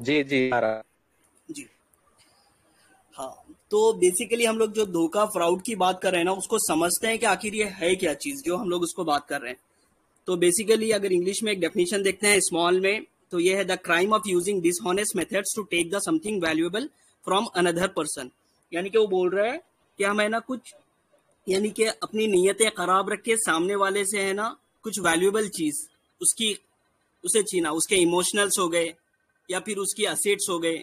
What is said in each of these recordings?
जी जी जी। हाँ तो बेसिकली हम लोग जो धोखा फ्रॉड की बात कर रहे हैं ना, उसको समझते हैं कि आखिर ये है क्या चीज़ जो हम लोग उसको बात कर रहे हैं। तो बेसिकली अगर इंग्लिश में एक डेफिनेशन देखते हैं स्मॉल में तो ये है the crime of using dishonest methods to take the something valuable from another person यानी कि वो बोल रहा है कि हमें ना कुछ, यानी कि अपनी नीयतें खराब रख के सामने वाले से है ना, कुछ वैल्यूएबल चीज़, उसकी, उसे छीना उसके इमोशनल्स हो गए या फिर उसकी असेट्स हो गए,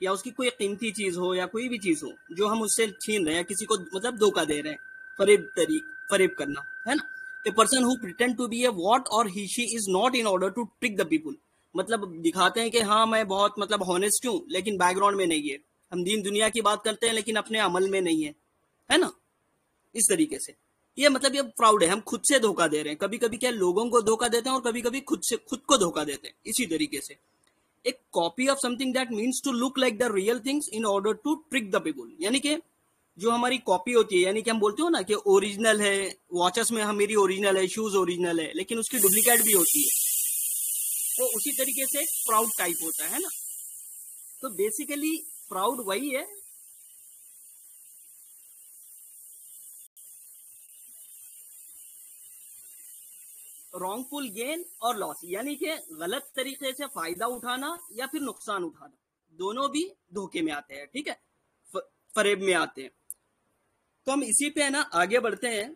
या उसकी कोई कीमती चीज़ हो या कोई भी चीज़ हो, जो हम उससे छीन रहे हैं किसी को मतलब धोखा दे रहे हैं, फरेब तरी, फरेब करना, है ना? A person who pretend to be a what और he she is not in order to trick the people मतलब दिखाते हैं कि हाँ मैं बहुत मतलब हॉनेस्ट हूँ, लेकिन बैकग्राउंड में नहीं है। हम दीन दुनिया की बात करते हैं, लेकिन अपने अमल में नहीं है है ना? इस तरीके से। ये मतलब ये प्राउड है, हम खुद से धोखा दे रहे हैं। कभी कभी क्या लोगों को धोखा देते हैं और कभी कभी खुद से, खुद को धोखा देते हैं, इसी तरीके से। एक copy of something that means to look like the real things in order to trick the people यानी कि जो हमारी कॉपी होती है, यानी कि हम बोलते हो ना कि ओरिजिनल है वॉचेस में हमारी ओरिजिनल है शूज़ ओरिजिनल है, लेकिन उसकी डुप्लीकेट भी होती है। तो उसी तरीके से प्राउड टाइप होता है ना? तो बेसिकली प्राउड वही है रॉन्गफुल गेन और लॉस यानी कि गलत तरीके से फ़ायदा उठाना या फिर नुकसान उठाना, दोनों भी धोखे में आते हैं, ठीक है? फरेब में आते हैं। तो हम इसी पे है ना, आगे बढ़ते हैं।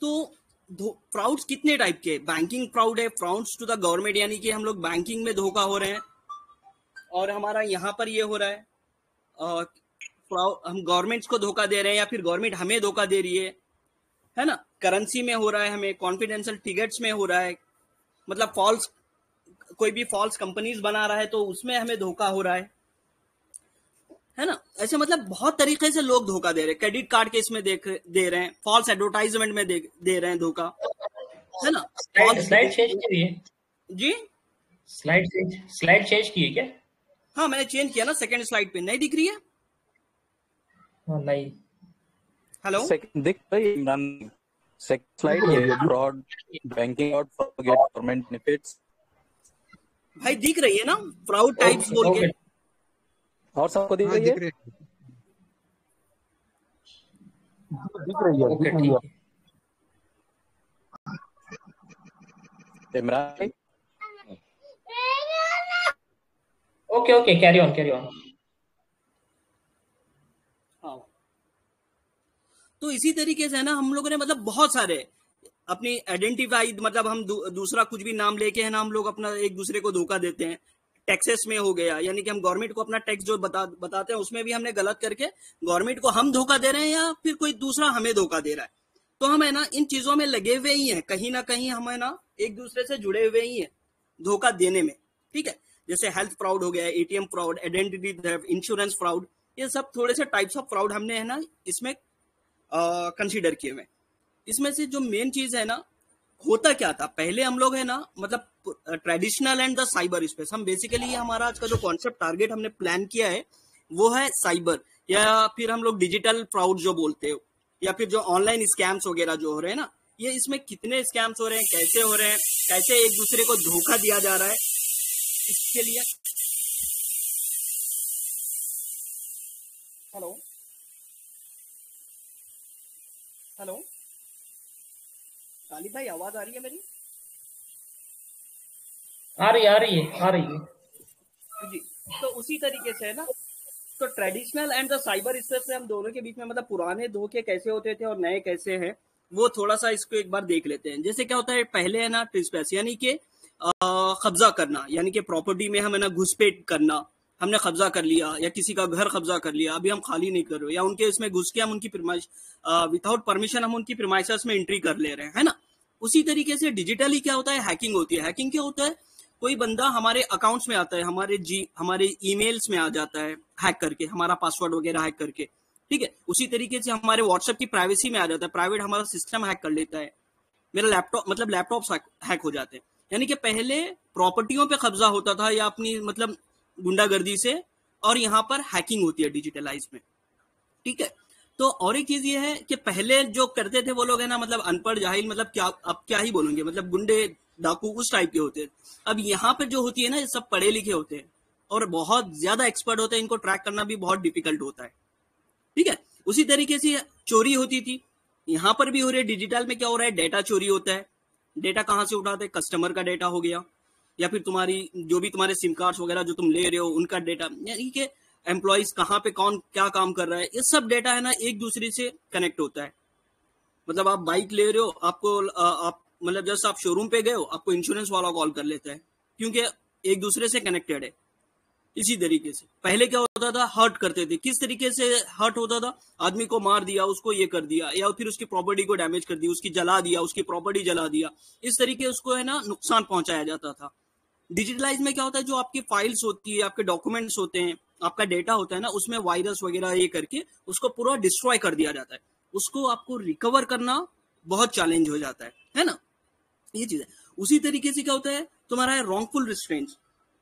तो फ्राउड्स कितने टाइप के? बैंकिंग फ्राउड है फ्राउड्स टू द गवर्नमेंट यानी कि हम लोग बैंकिंग में धोखा हो रहे हैं। और हमारा यहाँ पर ये हो रहा है हम गवर्नमेंट्स को धोखा दे रहे हैं या फिर गवर्नमेंट हमें धोखा दे रही है? है ना? करेंसी में हो रहा है हमें कॉन्फिडेंशियल टिकट्स में हो रहा है। मतलब फॉल्स कोई भी फॉल्स कंपनीज़ बना रहा है तो उसमें हमें धोखा हो रहा है। है ना? ऐसे मतलब बहुत तरीके से लोग धोखा दे रहे हैं। क्रेडिट कार्ड के इसमें देख दे रहे हैं। फॉल्स एडवर्टाइजमेंट में दे, दे रहे हैं धोखा। है ना? स्लाइड चेंज की जी? स्लाइड चेंज स्लाइड चेंज की है क्या? हाँ मैंने चेंज किया ना सेकंड स्लाइड पे। नहीं दिख रही हाँ, नहीं। हेलो दिख रही इमरान सेकंड स्लाइड ये फ्रॉड बैंकिंग और फॉरगेट गवर्नमेंट बेनिफिट्स भाई दिख रही है ना? फ्राउड टाइप्स बोल के। और सबको दिख हाँ, रही है? दिख रही है। ओके ठीक है। Imran okay okay carry on carry on तो इसी तरीके से है ना हम लोगों ने मतलब बहुत सारे अपनी आइडेंटिफाई मतलब हम दू, दूसरा कुछ भी नाम लेके है ना हम लोग अपना एक दूसरे को धोखा देते हैं। टैक्सेस में हो गया यानी कि हम गवर्नमेंट को अपना टैक्स जो बता बताते हैं उसमें भी हमने गलत करके गवर्नमेंट को हम धोखा दे रहे हैं या फिर कोई दूसरा हमें धोखा दे रहा है। तो हम है ना इन चीज़ों में लगे हुए ही हैं कहीं ना कहीं हम है ना एक दूसरे से जुड़े हुए ही हैं धोखा देने में ठीक है? जैसे हेल्थ फ्रॉड हो गया ATM fraud identity insurance fraud ये सब थोड़े से टाइप्स ऑफ़ फ्रॉड हमने है ना इसमें कंसीडर किए हुए। इसमें से जो मेन चीज़ है ना, होता क्या था? पहले हम लोग है ना मतलब traditional and the cyber space हम बेसिकली ये हमारा आज का जो कॉन्सेप्ट टारगेट हमने प्लान किया है, वो है साइबर या फिर हम लोग डिजिटल फ्रॉड जो बोलते हो, या फिर जो ऑनलाइन स्कैम्स वगैरह जो हो रहे हैं ना, ये इसमें कितने स्कैम्स हो रहे हैं, कैसे हो रहे हैं, कैसे एक दूसरे को धोखा दिया जा रहा है, इसके लिए हेलो हेलो। तालिब भाई आवाज़ आ रही है मेरी? आ रही आ रही है आ रही है। जी तो उसी तरीके से है ना तो traditional and the cyber space से हम दोनों के बीच में मतलब पुराने धोखे कैसे होते थे और नए कैसे हैं वो थोड़ा सा इसको एक बार देख लेते हैं। जैसे क्या होता है पहले है ना ट्रिस्पेस यानी कि कब्जा करना यानी कि प्रॉपर्टी में हम है ना घुसपेट करना हमने कब्जा कर लिया, या किसी का घर कब्जा कर लिया, अभी हम खाली नहीं कर रहे या उनके इसमें घुस के हम उनकी विदाउट परमिशन हम उनकी प्रिमाइस में एंट्री कर ले रहे हैं, है ना? उसी तरीके से डिजिटली क्या होता है? हैकिंग होती है। हैकिंग क्या होता है? कोई बंदा हमारे अकाउंट्स में आता है, हमारे जी हमारे ईमेल्स में आ जाता है हैक करके, हमारा पासवर्ड वगैरह हैक करके, ठीक है? उसी तरीके से हमारे व्हाट्सएप की प्राइवेसी में आ जाता है प्राइवेट हमारा सिस्टम हैक कर लेता है। मेरा लैपटॉप मतलब लैपटॉप हैक हो जाते हैं। यानी कि पहले प्रॉपर्टियों पे कब्जा होता था, या अपनी मतलब गुंडागर्दी से और यहाँ पर हैकिंग होती है डिजिटलाइज में। ठीक है? तो और एक चीज़ ये है कि पहले जो करते थे वो लोग है ना मतलब अनपढ़, जाहिल मतलब क्या, अब क्या ही बोलेंगे मतलब गुंडे, डाकू उस टाइप के होते हैं। अब यहाँ पर जो होती है ना, ये सब पढ़े लिखे होते हैं और बहुत ज़्यादा एक्सपर्ट होते हैं, इनको ट्रैक करना भी बहुत डिफ़िकल्ट होता है। ठीक है? उसी तरीके से चोरी होती थी। यहाँ पर भी हो रही है डिजिटल में क्या हो रहा है डेटा चोरी होता है। डेटा कहाँ से उठाते कस्टमर का डेटा हो गया। या फिर तुम्हारी, जो भी तुम्हारे सिम कार्ड्स वगैरह जो तुम ले रहे हो, उनका डेटा यानी कि एम्प्लॉयज़ कहाँ पे कौन क्या काम कर रहा है, ये सब डेटा है ना, एक दूसरे से कनेक्ट होता है। मतलब आप बाइक ले रहे हो, आपको आप मतलब जैसे आप शोरूम पे गए हो, आपको इंश्योरेंस वाला कॉल कर लेता है, क्योंकि एक दूसरे से कनेक्टेड है, इसी तरीके से। पहले क्या होता था हर्ट करते थे। किस तरीके से हर्ट होता था? आदमी को मार दिया, उसको ये कर दिया, या फिर उसकी प्रॉपर्टी को डैमेज कर दिया उसकी जला दिया, उसकी प्रॉपर्टी जला दिया, इस तरीके उसको है ना, नुकसान पहुँचाया जाता था। डिजिटलाइज में क्या होता है जो आपकी फाइल्स होती है आपके डॉक्यूमेंट्स होते हैं आपका डेटा होता है ना उसमें वायरस वगैरह ये करके उसको पूरा डिस्ट्रॉय कर दिया जाता है। उसको आपको रिकवर करना बहुत चैलेंज हो जाता है है ना? ये चीज़ है। उसी तरीके से क्या होता है तुम्हारा है रॉन्गफुल रिस्ट्रेंट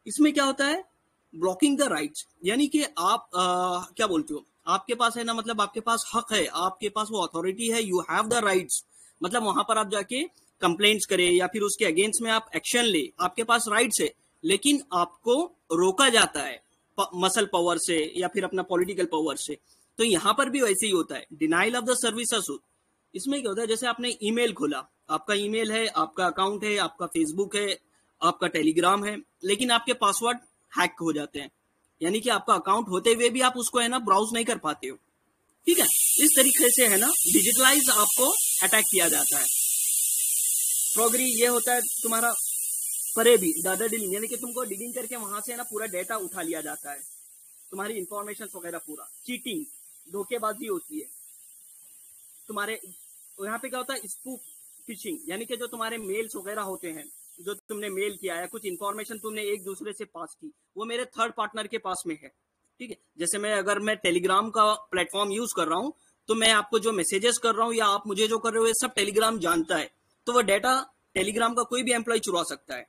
इसमें क्या होता है ब्लॉकिंग द राइट्स यानी कि आप आ, क्या बोलते हो? आपके पास है ना मतलब आपके पास हक है आपके पास वो अथॉरिटी है यू हैव द राइट्स मतलब वहाँ पर आप जाके कंप्लेंट्स करे या फिर उसके अगेंस्ट में आप एक्शन ले, आपके पास राइट्स है, लेकिन आपको रोका जाता है मसल पावर से या फिर अपना पॉलिटिकल पावर से। तो यहाँ पर भी वैसे ही होता है। डिनाइल ऑफ़ द सर्विसेस इसमें क्या होता है? जैसे आपने ईमेल खोला, आपका ईमेल है, आपका अकाउंट है, आपका फेसबुक है, आपका टेलीग्राम है, लेकिन आपके पासवर्ड हैक हो जाते हैं। यानी कि आपका अकाउंट होते हुए भी आप उसको, है ना ब्राउज नहीं कर पाते हो। ठीक है? इस तरीके से, है ना डिजिटलाइज आपको अटैक किया जाता है। प्रोगरी ये होता है तुम्हारा परे भी दादा डिलिंग यानी कि तुमको डिलिंग करके वहाँ से ना पूरा डेटा उठा लिया जाता है। तुम्हारी इंफॉर्मेशन वगैरह पूरा। चीटिंग धोखेबाजी होती है। तुम्हारे, यहाँ पे क्या होता है? स्पूफ फिशिंग यानी कि जो तुम्हारे मेल्स वगैरह होते हैं, जो तुमने मेल किया है, कुछ इन्फॉर्मेशन तुमने एक दूसरे से पास की, वो मेरे थर्ड पार्टनर के पास में है। ठीक है? जैसे मैं, अगर मैं टेलीग्राम का प्लेटफॉर्म यूज़ कर रहा हूँ तो मैं आपको जो मैसेजेस कर रहा हूँ या आप मुझे जो कर रहे हो, ये सब टेलीग्राम जानता है। तो वह डेटा टेलीग्राम का कोई भी एम्प्लॉय चुरा सकता है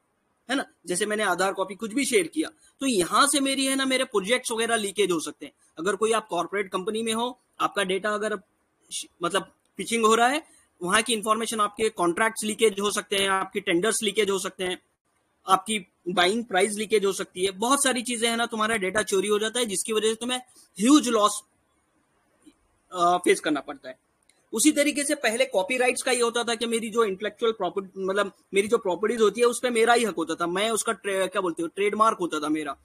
है ना? जैसे मैंने आधार कॉपी कुछ भी शेयर किया तो यहाँ से मेरी, है ना, मेरे प्रोजेक्ट्स वगैरह लीकेज हो सकते हैं। अगर कोई आप कॉर्पोरेट कंपनी में हो, आपका डेटा अगर मतलब पिचिंग हो रहा है, वहाँ की इंफॉर्मेशन आपके कॉन्ट्रैक्ट्स लीकेज हो सकते हैं, आपके टेंडर्स लीकेज हो सकते हैं, आपकी बाइंग प्राइस लीकेज हो सकती है। बहुत सारी चीज़ें, है ना, तुम्हारा डेटा चोरी हो जाता है, जिसकी वजह से तुम्हें ह्यूज लॉस फेस करना पड़ता है। उसी तरीके से पहले कॉपीराइट्स का ये होता था कि मेरी जो इंटेलेक्चुअल प्रॉपर्टी मतलब मेरी जो प्रॉपर्टीज़ होती है उस पर मेरा ही हक होता था। मैं उसका क्या बोलते हो ट्रेडमार्क होता था मेरा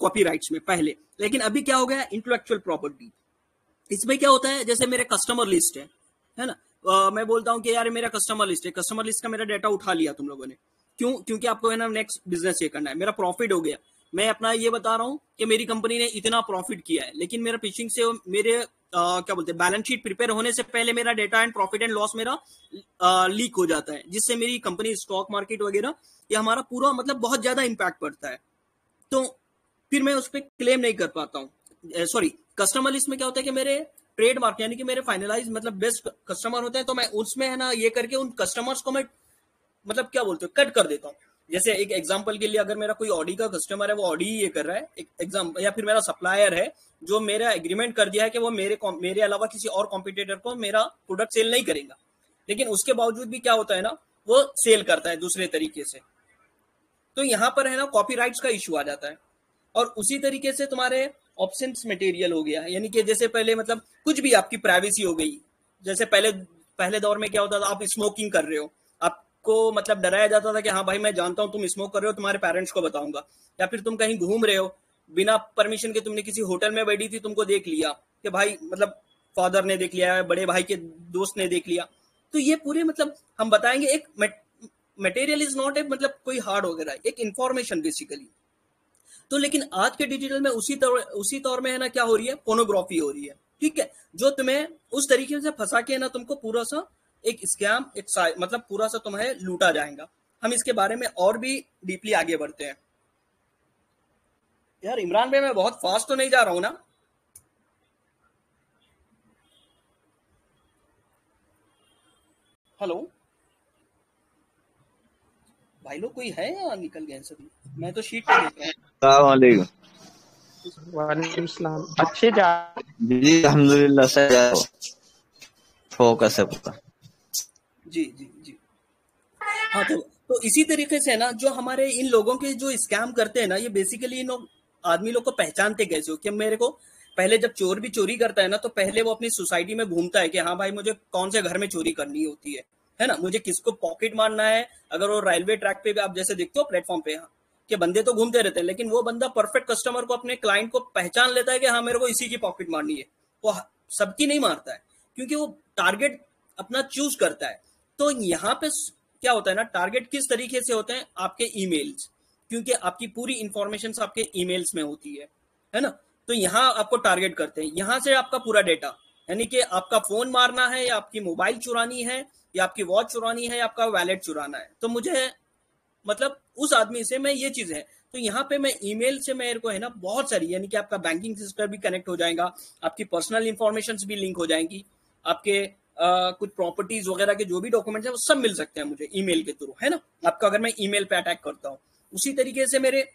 कॉपीराइट्स में पहले। लेकिन अभी क्या हो गया इंटेलेक्चुअल प्रॉपर्टी इसमें क्या होता है? जैसे मेरे कस्टमर लिस्ट है है ना? आ, मैं बोलता हूँ कि यार मेरा कस्टमर लिस्ट है। कस्टमर लिस्ट का मेरा डाटा उठा लिया तुम लोगों ने। क्यों? क्योंकि आपको है ना नेक्स्ट बिज़नेस ये करना है। मेरा प्रॉफिट हो गया। मैं अपना ये बता रहा हूँ कि मेरी कंपनी ने इतना प्रॉफिट किया है। लेकिन मेरा पिचिंग से मेरे क्या बोलते हैं बैलेंस शीट प्रिपेयर होने से पहले मेरा data and profit and loss मेरा आ, लीक हो जाता है जिससे मेरी कंपनी स्टॉक मार्केट वगैरह ये हमारा पूरा मतलब बहुत ज़्यादा इम्पैक्ट पड़ता है। तो फिर मैं उस पर क्लेम नहीं कर पाता हूँ। सॉरी कस्टमर लिस्ट में क्या होता है कि मेरे ट्रेडमार्क यानी कि मेरे फाइनलाइज मतलब बेस्ट कस्टमर होते हैं तो मैं उसमें है ना ये करके उन कस्टमर्स को मैं मतलब क्या बोलते हो कट कर देता हूँ। जैसे एक एग्ज़ाम्पल के लिए अगर मेरा कोई ऑडी का कस्टमर है, वो ऑडी ये कर रहा है। एक एग्ज़ाम या फिर मेरा सप्लायर है, जो मेरा एग्रीमेंट कर दिया है कि वो मेरे मेरे अलावा किसी और कॉम्पिटेटर को मेरा प्रोडक्ट सेल नहीं करेगा। लेकिन उसके बावजूद भी क्या होता है ना, वो सेल करता है दूसरे तरीके से। तो यहाँ पर है ना कॉपी का इशू आ जाता है। और उसी तरीके से तुम्हारे ऑप्शन मटेरियल हो गया। यानी कि जैसे पहले मतलब कुछ भी आपकी प्राइवेसी हो गई। जैसे पहले पहले दौर में क्या होता था, आप स्मोकिंग कर रहे हो। आपको मतलब डराया जाता था कि हाँ भाई, मैं जानता हूँ, तुम स्मोक कर रहे हो, तुम्हारे पेरेंट्स को बताऊँगा। या फिर तुम कहीं घूम रहे हो, बिना परमिशन के तुमने किसी होटल में बैठी थी, तुमको देख लिया कि भाई मतलब फादर ने देख लिया, बड़े भाई के दोस्त ने देख लिया। तो ये पूरे मतलब हम बताएँगे, एक मटेरियल इज़ नॉट ए मतलब कोई हार्ड वगैरह एक इंफॉर्मेशन बेसिकली तो लेकिन आज के डिजिटल में उसी तौर उसी तौर में है ना, क्या हो रही है? पोनोग्राफी हो रही है। ठीक है? जो तुम्हें उस तरीके से फंसा के ना, तुमको पूरा सा एक स्कैम एक मतलब पूरा सा तुम्हें लूटा जाएगा। हम इसके बारे में और भी डीपली आगे बढ़ते हैं। यार इमरान भाई मैं बहुत फास्ट तो नहीं जा रहा हूँ ना? हेलो भाई लोग कोई है या निकल गए सभी? मैं तो शीट पे देख रहा हूँ। वालेकुम। सलाम। अच्छे जा जी अल्हम्दुलिल्लाह सर फोकस है पूरा। जी जी जी। हाँ तो तो इसी तरीके से ना, जो हमारे इन लोगों के जो स्कैम करते हैं ना, ये बेसिकली इन आदमी लोग को पहचानते कैसे हो? कि मेरे को पहले जब चोर भी चोरी करता है ना तो पहले वो अपनी सोसाइटी में घूमता है कि हाँ भाई, मुझे कौन से घर में चोरी करनी होती है? है ना? मुझे किसको पॉकेट मारना है? अगर वो रेलवे ट्रैक पे भी, आप जैसे देखते हो प्लेटफॉर्म पे हाँ कि बंदे तो घूमते रहते हैं, लेकिन वो बंदा परफेक्ट कस्टमर को अपने क्लाइंट को पहचान लेता है कि हाँ मेरे को इसी की पॉकेट मारनी है। वो सबकी नहीं मारता है, क्योंकि वो टारगेट अपना चूज़ करता है। तो यहाँ पे क्या होता है ना टारगेट किस तरीके से होते हैं? आपके ईमेल्स क्योंकि आपकी पूरी इंफॉर्मेशन आपके ईमेल्स में होती है है ना? तो यहाँ आपको टारगेट करते हैं। यहाँ से आपका पूरा डेटा यानी कि आपका फ़ोन मारना है, या आपकी मोबाइल चुरानी है, या आपकी वॉच चुरानी है, या आपका वैलेट चुराना है। तो मुझे मतलब उस आदमी से मैं ये चीज़ है। तो यहाँ पे मैं ईमेल से मेरे को है ना बहुत सारी, यानी कि आपका बैंकिंग सिस्टम भी कनेक्ट हो जाएगा, आपकी पर्सनल इंफॉर्मेशन भी लिंक हो जाएँगी, आपके कुछ प्रॉपर्टीज़ वगैरह के जो भी डॉक्यूमेंट्स है वो सब मिल सकते हैं मुझे ईमेल के थ्रू है ना? आपका अगर मैं ईमेल पे अटैक करता हूँ उसी तरीके से मेरे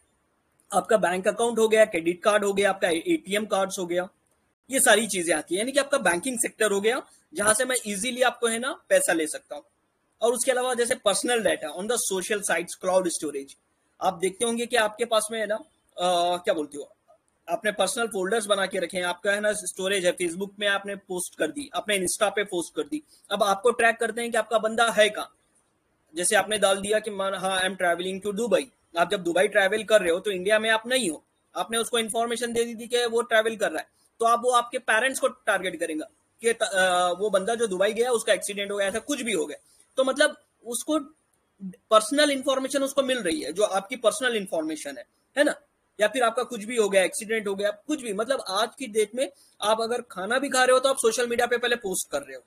आपका बैंक अकाउंट हो गया क्रेडिट कार्ड हो गया आपका एटीएम कार्ड्स हो गया ये सारी चीज़ें आती है। यानी कि आपका बैंकिंग सेक्टर हो गया जहाँ से मैं इजीली आपको है ना पैसा ले सकता हूँ। और उसके अलावा जैसे personal data on the social sites cloud storage आप देखते होंगे कि आपके पास में है ना आ, क्या बोलती हो? आपने पर्सनल फोल्डर्स बना के रखे हैं। आपका है ना स्टोरेज है। फेसबुक में आपने पोस्ट कर दी अपने इंस्टा पे पोस्ट कर दी। अब आपको ट्रैक करते हैं कि आपका बंदा है कहाँ। जैसे आपने डाल दिया कि हाँ I am travelling to Dubai आप जब दुबई ट्रैवल कर रहे हो तो इंडिया में आप नहीं हो। आपने उसको इन्फॉर्मेशन दे दी थी कि वो ट्रैवल कर रहा है। तो आप वो आपके पेरेंट्स को टारगेट करेंगे कि वो बंदा जो दुबई गया, उसका एक्सीडेंट हो गया, ऐसा कुछ भी हो गया। तो मतलब उसको पर्सनल इंफॉर्मेशन उसको मिल रही है, जो आपकी पर्सनल इंफॉर्मेशन है। है ना? या फिर आपका कुछ भी हो गया एक्सीडेंट हो गया, कुछ भी मतलब आज की डेट में आप अगर खाना भी खा रहे हो तो आप सोशल मीडिया पे पहले पोस्ट कर रहे हो,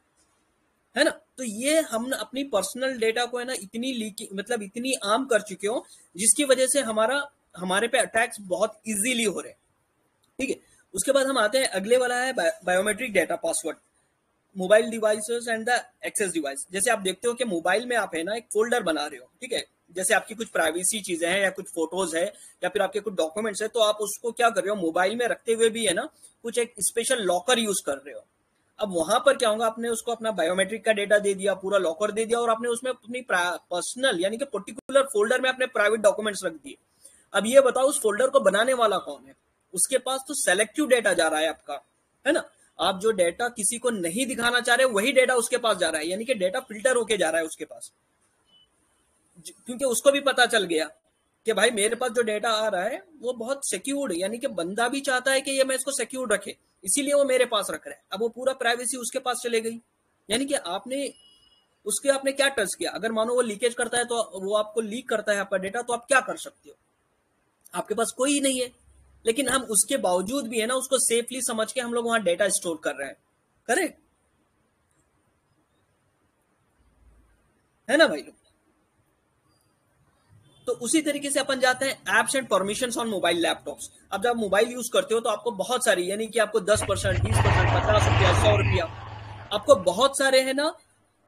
है ना? तो ये हम अपनी पर्सनल डेटा को, है ना, इतनी लीक मतलब इतनी आम कर चुके हो, जिसकी वजह से हमारा, हमारे पे अटैक्स बहुत इजीली हो रहे ठीक है? उसके बाद हम आते हैं, अगले वाला है biometric data password mobile devices and the access device जैसे आप देखते हो कि मोबाइल में आप, है ना, एक फोल्डर बना रहे हो, ठीक है? जैसे आपकी कुछ प्राइवेसी चीज़ें हैं या कुछ फ़ोटोज़ है या फिर आपके कुछ डॉक्यूमेंट्स है तो आप उसको क्या कर रहे हो? मोबाइल में रखते हुए भी है ना, कुछ एक स्पेशल लॉकर यूज़ कर रहे हो। अब वहाँ पर क्या होगा? आपने उसको अपना बायोमेट्रिक का डेटा दे दिया, पूरा लॉकर दे दिया और आपने उसमें अपनी पर्सनल यानी कि पर्टिकुलर फोल्डर में अपने प्राइवेट डॉक्यूमेंट्स रख दिए। अब ये बताओ, उस फोल्डर को बनाने वाला कौन है? उसके पास तो सेलेक्टिव डेटा जा रहा है आपका, है ना? आप जो डेटा किसी को नहीं दिखाना चाह रहे, वही डेटा उसके पास जा रहा है। यानी कि डेटा फ़िल्टर होके जा रहा है उसके पास। क्योंकि उसको भी पता चल गया कि भाई मेरे पास जो डेटा आ रहा है, वो बहुत सिक्योर्ड यानी कि बंदा भी चाहता है कि ये मैं इसको सिक्योर्ड रखे। इसीलिए वो मेरे पास रख रहा है। अब वो पूरा प्राइवेसी उसके पास चले गई। यानी कि आपने, उसके आपने क्या टच किया? अगर मानो वो लीकेज करता है तो वो आपको लीक करता है आपका डेटा तो आप क्या कर सकते हो? आपके पास कोई नहीं है। लेकिन हम उसके बावजूद भी है ना, उसको सेफली समझ के हम लोग वहाँ डेटा स्टोर कर रहे हैं। करेक्ट है ना भाई लोग? तो उसी तरीके से अपन जाते हैं apps and permission on mobile laptops अब जब मोबाइल यूज़ करते हो तो आपको बहुत सारी, यानी कि आपको दस परसेंट, बीस परसेंट, पचास रुपया, सौ रुपया, आपको बहुत सारे है ना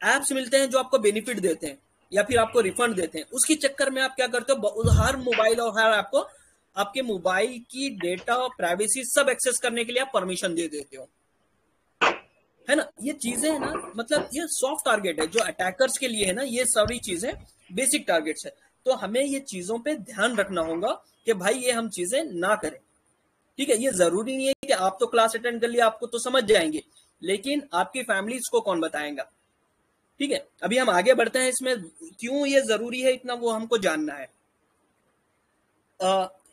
एप्स मिलते हैं जो आपको बेनिफिट देते हैं या फिर आपको रिफंड देते हैं। उसके चक्कर में आप क्या करते हो? हर मोबाइल और हर ऐप को आपके मोबाइल की डेटा प्राइवेसी सब एक्सेस करने के लिए आप परमिशन दे देते हो। है ना? ये चीज़ें है ना मतलब ये सॉफ्ट टारगेट है, जो अटैकर्स के लिए है ना, ये सारी चीज़ें बेसिक टारगेट्स है। तो हमें ये चीज़ों पे ध्यान रखना होगा कि भाई ये हम चीज़ें ना करें। ठीक है ये ज़रूरी नहीं है कि आप तो क्लास अटेंड कर लिया आपको तो समझ जाएँगे। लेकिन आपकी फैमिली इसको कौन बताएगा? ठीक है अभी हम आगे बढ़ते हैं इसमें क्यों ये ज़रूरी है इतना वो हमको जानना है।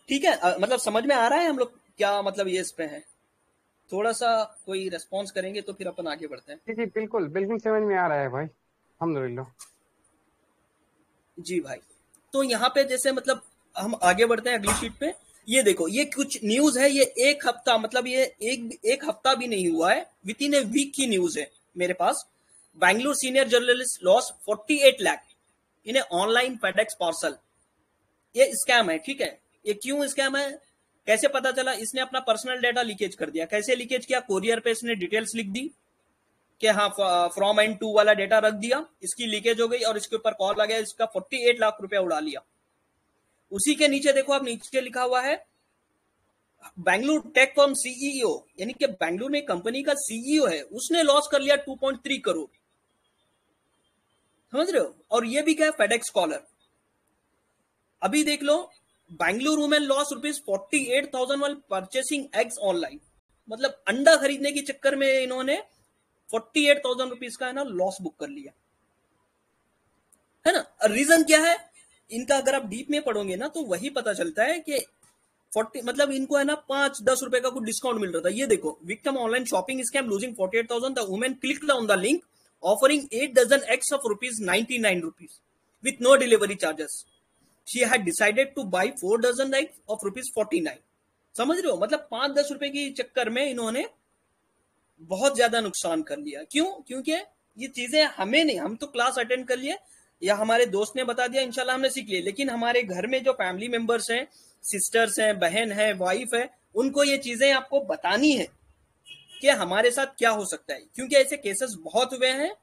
ठीक है आ, मतलब समझ में आ रहा है हम लोग क्या मतलब ये इस पे है? थोड़ा सा कोई रेस्पॉन्स करेंगे तो फिर अपन आगे बढ़ते हैं। जी जी बिल्कुल बिल्कुल समझ में आ रहा है भाई। अलहमदुल्ला जी भाई। तो यहाँ पे जैसे मतलब हम आगे बढ़ते हैं अगली शीट पे। ये देखो, ये कुछ न्यूज़ है, ये एक हफ़्ता मतलब ये एक एक हफ़्ता भी नहीं हुआ है विद इन ए वीक की न्यूज़ है मेरे पास। Bangalore senior journalist loss 48 lakh in a online FedEx parcel ये स्कैम है, ठीक है? ये क्यों स्कैम है? कैसे पता चला? इसने अपना पर्सनल डेटा लीकेज कर दिया। कैसे लीकेज किया? कोरियर पे इसने डिटेल्स लिख दी। कि हाँ फ्रॉम एंड टू वाला डेटा रख दिया, इसकी लीकेज हो गई और इसके ऊपर कॉल आ गया, इसका 48 लाख रुपया उड़ा लिया। उसी के नीचे देखो, आप नीचे लिखा हुआ है बैंगलोर टेक फर्म सीईओ यानी कि बैंगलोर में कंपनी का सीईओ है, उसने लॉस कर लिया 2.3 करोड़ समझ रहे हो? और ये भी क्या है फेडेक्स कॉलर अभी देख लो Bangalore women loss rupees forty eight thousand while purchasing eggs online मतलब अंडा खरीदने के चक्कर में इन्होंने फोर्टी एट थाउज़ेंड रुपीज़ का है ना लॉस बुक कर लिया। है ना? रीजन क्या है? इनका अगर आप डीप में पढ़ोगे ना तो वही पता चलता है कि फोर्टी मतलब इनको है ना, पाँच दस रुपए का कुछ डिस्काउंट मिल रहा था। ये देखो victim online shopping scam losing forty eight thousand the women click on the link offering 8 dozen eggs of rupees 99 rupees with no delivery charges. She had decided to buy 4 dozen eggs of rupees 49. समझ रहे हो? मतलब पाँच दस रुपए के चक्कर में इन्होंने बहुत ज़्यादा नुकसान कर लिया। क्यों? क्योंकि ये चीज़ें हमें नहीं, हम तो क्लास अटेंड कर लिए, या हमारे दोस्त ने बता दिया, इंशाल्लाह हमने सीख लिया लेकिन हमारे घर में जो फैमिली मेंबर्स हैं सिस्टर्स हैं, बहन है वाइफ है, उनको ये चीज़ें आपको बतानी है कि हमारे साथ क्या हो सकता है। क्योंकि ऐसे केसेस बहुत हुए हैं,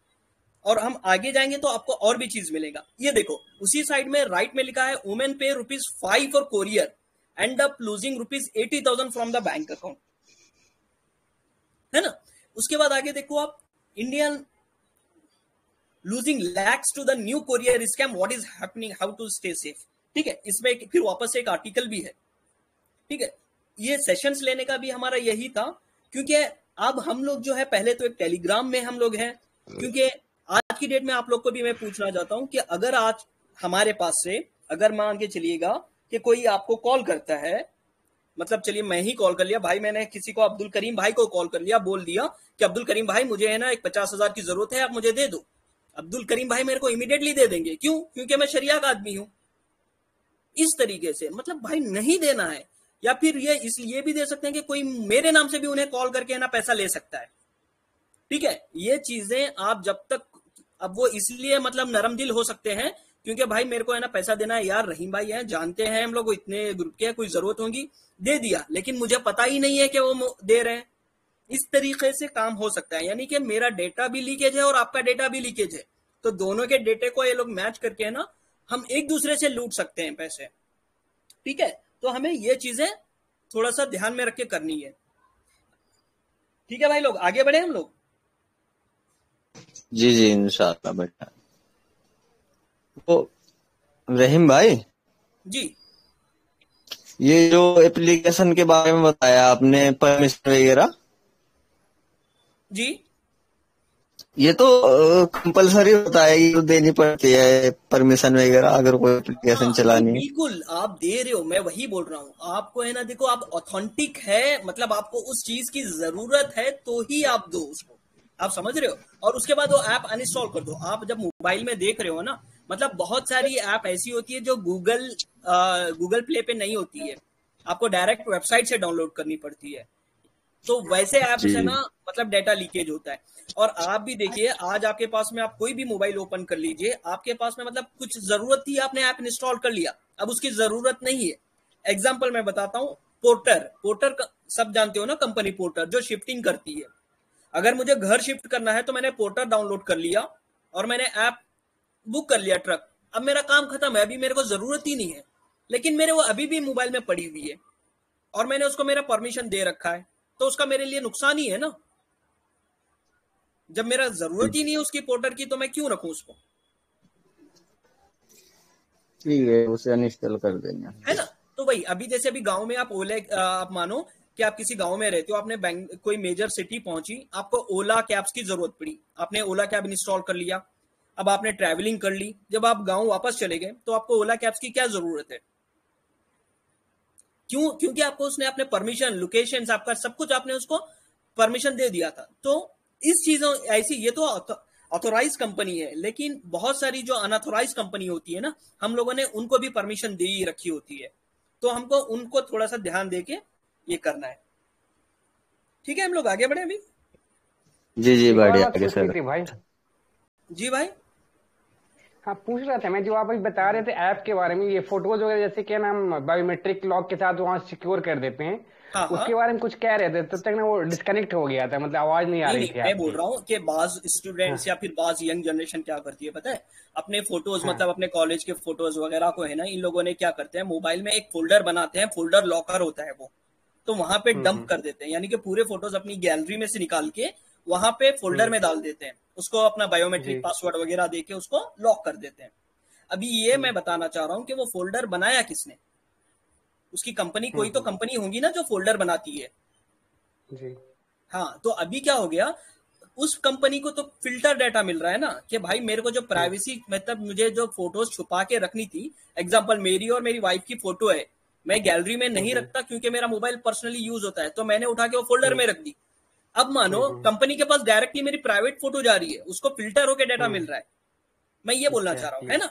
और हम आगे जाएँगे तो आपको और भी चीज़ मिलेगा। ये देखो, उसी साइड में राइट में लिखा है वुमेन पे rupees five for courier end up losing rupees eighty thousand from the bank account है ना? उसके बाद आगे देखो आप Indian losing lakhs to the new courier scam what is happening how to stay safe ठीक है, इसमें फिर वापस एक आर्टिकल भी है। ठीक है, ये सेशंस लेने का भी हमारा यही था, क्योंकि अब हम लोग जो है, पहले तो एक टेलीग्राम में हम लोग हैं, क्योंकि आज की डेट में आप लोग को भी मैं पूछना चाहता हूँ कि अगर आज हमारे पास से, अगर मान के चलिएगा कि कोई आपको कॉल करता है मतलब चलिए मैं ही कॉल कर लिया। भाई मैंने किसी को, अब्दुल करीम भाई को कॉल कर लिया, बोल दिया कि अब्दुल करीम भाई मुझे है ना एक पचास हज़ार की ज़रूरत है, आप मुझे दे दो। अब्दुल करीम भाई मेरे को इमीडिएटली दे देंगे। क्यों? क्योंकि मैं शरिया का आदमी हूँ। इस तरीके से मतलब भाई नहीं देना है। या फिर ये इसलिए भी दे सकते हैं कि कोई मेरे नाम से भी उन्हें कॉल करके है ना पैसा ले सकता है। ठीक है? ये चीज़ें आप जब तक, अब वो इसलिए मतलब नरम दिल हो सकते हैं क्योंकि भाई मेरे को है ना पैसा देना है यार, रहीम भाई है, जानते हैं हम लोग इतने ग्रुप के कोई ज़रूरत होगी, दे दिया। लेकिन मुझे पता ही नहीं है कि वो दे रहे हैं। इस तरीके से काम हो सकता है। यानी कि मेरा डेटा भी लीकेज है और आपका डेटा भी लीकेज है। तो दोनों के डेटे को ये लोग मैच करके है ना, हम एक दूसरे से लूट सकते हैं पैसे। ठीक है? तो हमें ये चीज़ें थोड़ा सा ध्यान में रख के करनी है। ठीक है भाई लोग? आगे बढ़े हम लोग? जी जी, इंशाल्लाह बेटा तो रहीम भाई? जी। ये जो एप्लीकेशन के बारे में बताया आपने परमिशन वगैरह? जी। ये तो कंपलसरी होता है ये तो देनी पड़ती है परमिशन वगैरह अगर कोई एप्लीकेशन हाँ, चलानी है। बिल्कुल आप दे रहे हो मैं वही बोल रहा हूँ। आपको है ना देखो आप ऑथेंटिक है मतलब आपको उस चीज़ की ज़रूरत है तो ही आप दो उसको। आप समझ रहे हो? और उसके बाद वो ऐप अनइंस्टॉल कर दो। आप जब मोबाइल में देख रहे हो ना मतलब बहुत सारी ऐप ऐसी होती है जो गूगल गूगल प्ले पे नहीं होती है। आपको डायरेक्ट वेबसाइट से डाउनलोड करनी पड़ती है। तो वैसे ऐप से ना मतलब डेटा लीकेज होता है। और आप भी देखिए आज आपके पास में आप कोई भी मोबाइल ओपन कर लीजिए आपके पास में मतलब कुछ ज़रूरत थी आपने ऐप इंस्टॉल कर लिया। अब उसकी ज़रूरत नहीं है। एग्ज़ाम्पल मैं बताता हूँ पोर्टर पोर्टर सब जानते हो ना कंपनी पोर्टर जो शिफ्टिंग करती है। अगर मुझे घर शिफ्ट करना है तो मैंने पोर्टर डाउनलोड कर लिया और मैंने ऐप बुक कर लिया ट्रक। अब मेरा काम खत्म है अभी मेरे को ज़रूरत ही नहीं है। लेकिन मेरे वो अभी भी मोबाइल में पड़ी हुई है। और मैंने उसको मेरा परमिशन दे रखा है। तो उसका मेरे लिए नुकसान ही है ना। जब मेरा ज़रूरत ही नहीं है उसकी पोर्टर की तो मैं क्यों रखूँ उसको? ठीक है उसे अनइंस्टॉल कर देंगे है ना? तो भाई अभी जैसे अभी गाँव में आप ओले आप मानो कि आप किसी गाँव में रहते हो आपने बैंक कोई मेजर सिटी पहुँची आपको ओला कैब्स की ज़रूरत पड़ी। आपने ओला कैब इंस्टॉल कर लिया। अब आपने ट्रैवलिंग कर ली जब आप गाँव वापस चले गए तो आपको ओला कैब्स की क्या ज़रूरत है? क्यों क्योंकि आपको उसने अपने परमिशन लोकेशन आपका सब कुछ आपने उसको परमिशन दे दिया था। तो इस चीज़ों ऐसी ये तो ऑथोराइज कंपनी है लेकिन बहुत सारी जो अनऑथोराइज कंपनी होती है ना हम लोगों ने उनको भी परमिशन दे ही रखी होती है। तो हमको उनको थोड़ा सा ध्यान दे के ये करना है। ठीक है हम लोग आगे बढ़े अभी? जी जी बढ़िया आगे सर। भाई। जी भाई? हाँ पूछ रहा था मैं जो आप अभी बता रहे थे ऐप के बारे में ये फ़ोटोज़ वगैरह जैसे क्या नाम बायोमेट्रिक लॉक के साथ वहाँ सिक्योर कर देते हैं। हाँ हाँ। उसके बारे में कुछ कह रहे थे तब तक ना वो डिस्कनेक्ट हो गया था मतलब आवाज़ नहीं आ रही थी मैं बोल रहा हूँ कि बाज स्टूडेंट्स या फिर बाज यंग जनरेशन क्या करती है पता है? अपने फ़ोटोज़ मतलब अपने कॉलेज के फ़ोटोज़ वगैरह को है ना इन लोगों ने क्या करते हैं मोबाइल में एक फोल्डर बनाते हैं फोल्डर लॉकर होता है वो तो वहाँ पे हम्म, डंप हम्म। कर देते हैं यानी कि पूरे फ़ोटोज़ अपनी गैलरी में से निकाल के वहाँ पे फोल्डर हम्म। में डाल देते हैं। उसको अपना बायोमेट्रिक पासवर्ड वगैरह देके उसको लॉक कर देते हैं। अभी ये हम्म। मैं बताना चाह रहा हूँ कि वो फोल्डर बनाया किसने? उसकी कंपनी कोई तो हम्म। कंपनी होगी ना जो फोल्डर बनाती है। जी। हाँ तो अभी क्या हो गया उस कंपनी को तो फ़िल्टर डाटा मिल रहा है ना कि भाई मेरे को जो प्राइवेसी मतलब मुझे जो फ़ोटोज़ छुपा के रखनी थी एग्जांपल मेरी और मेरी वाइफ की फ़ोटो है मैं गैलरी में नहीं हम्म। रखता क्योंकि मेरा मोबाइल पर्सनली यूज़ होता है तो मैंने उठा के वो फोल्डर में रख दी। अब मानो हम्म। कंपनी के पास डायरेक्टली मेरी प्राइवेट फ़ोटो जा रही है उसको फ़िल्टर होके डाटा हम्म। मिल रहा है। मैं ये बोलना चाह रहा हूँ है ना?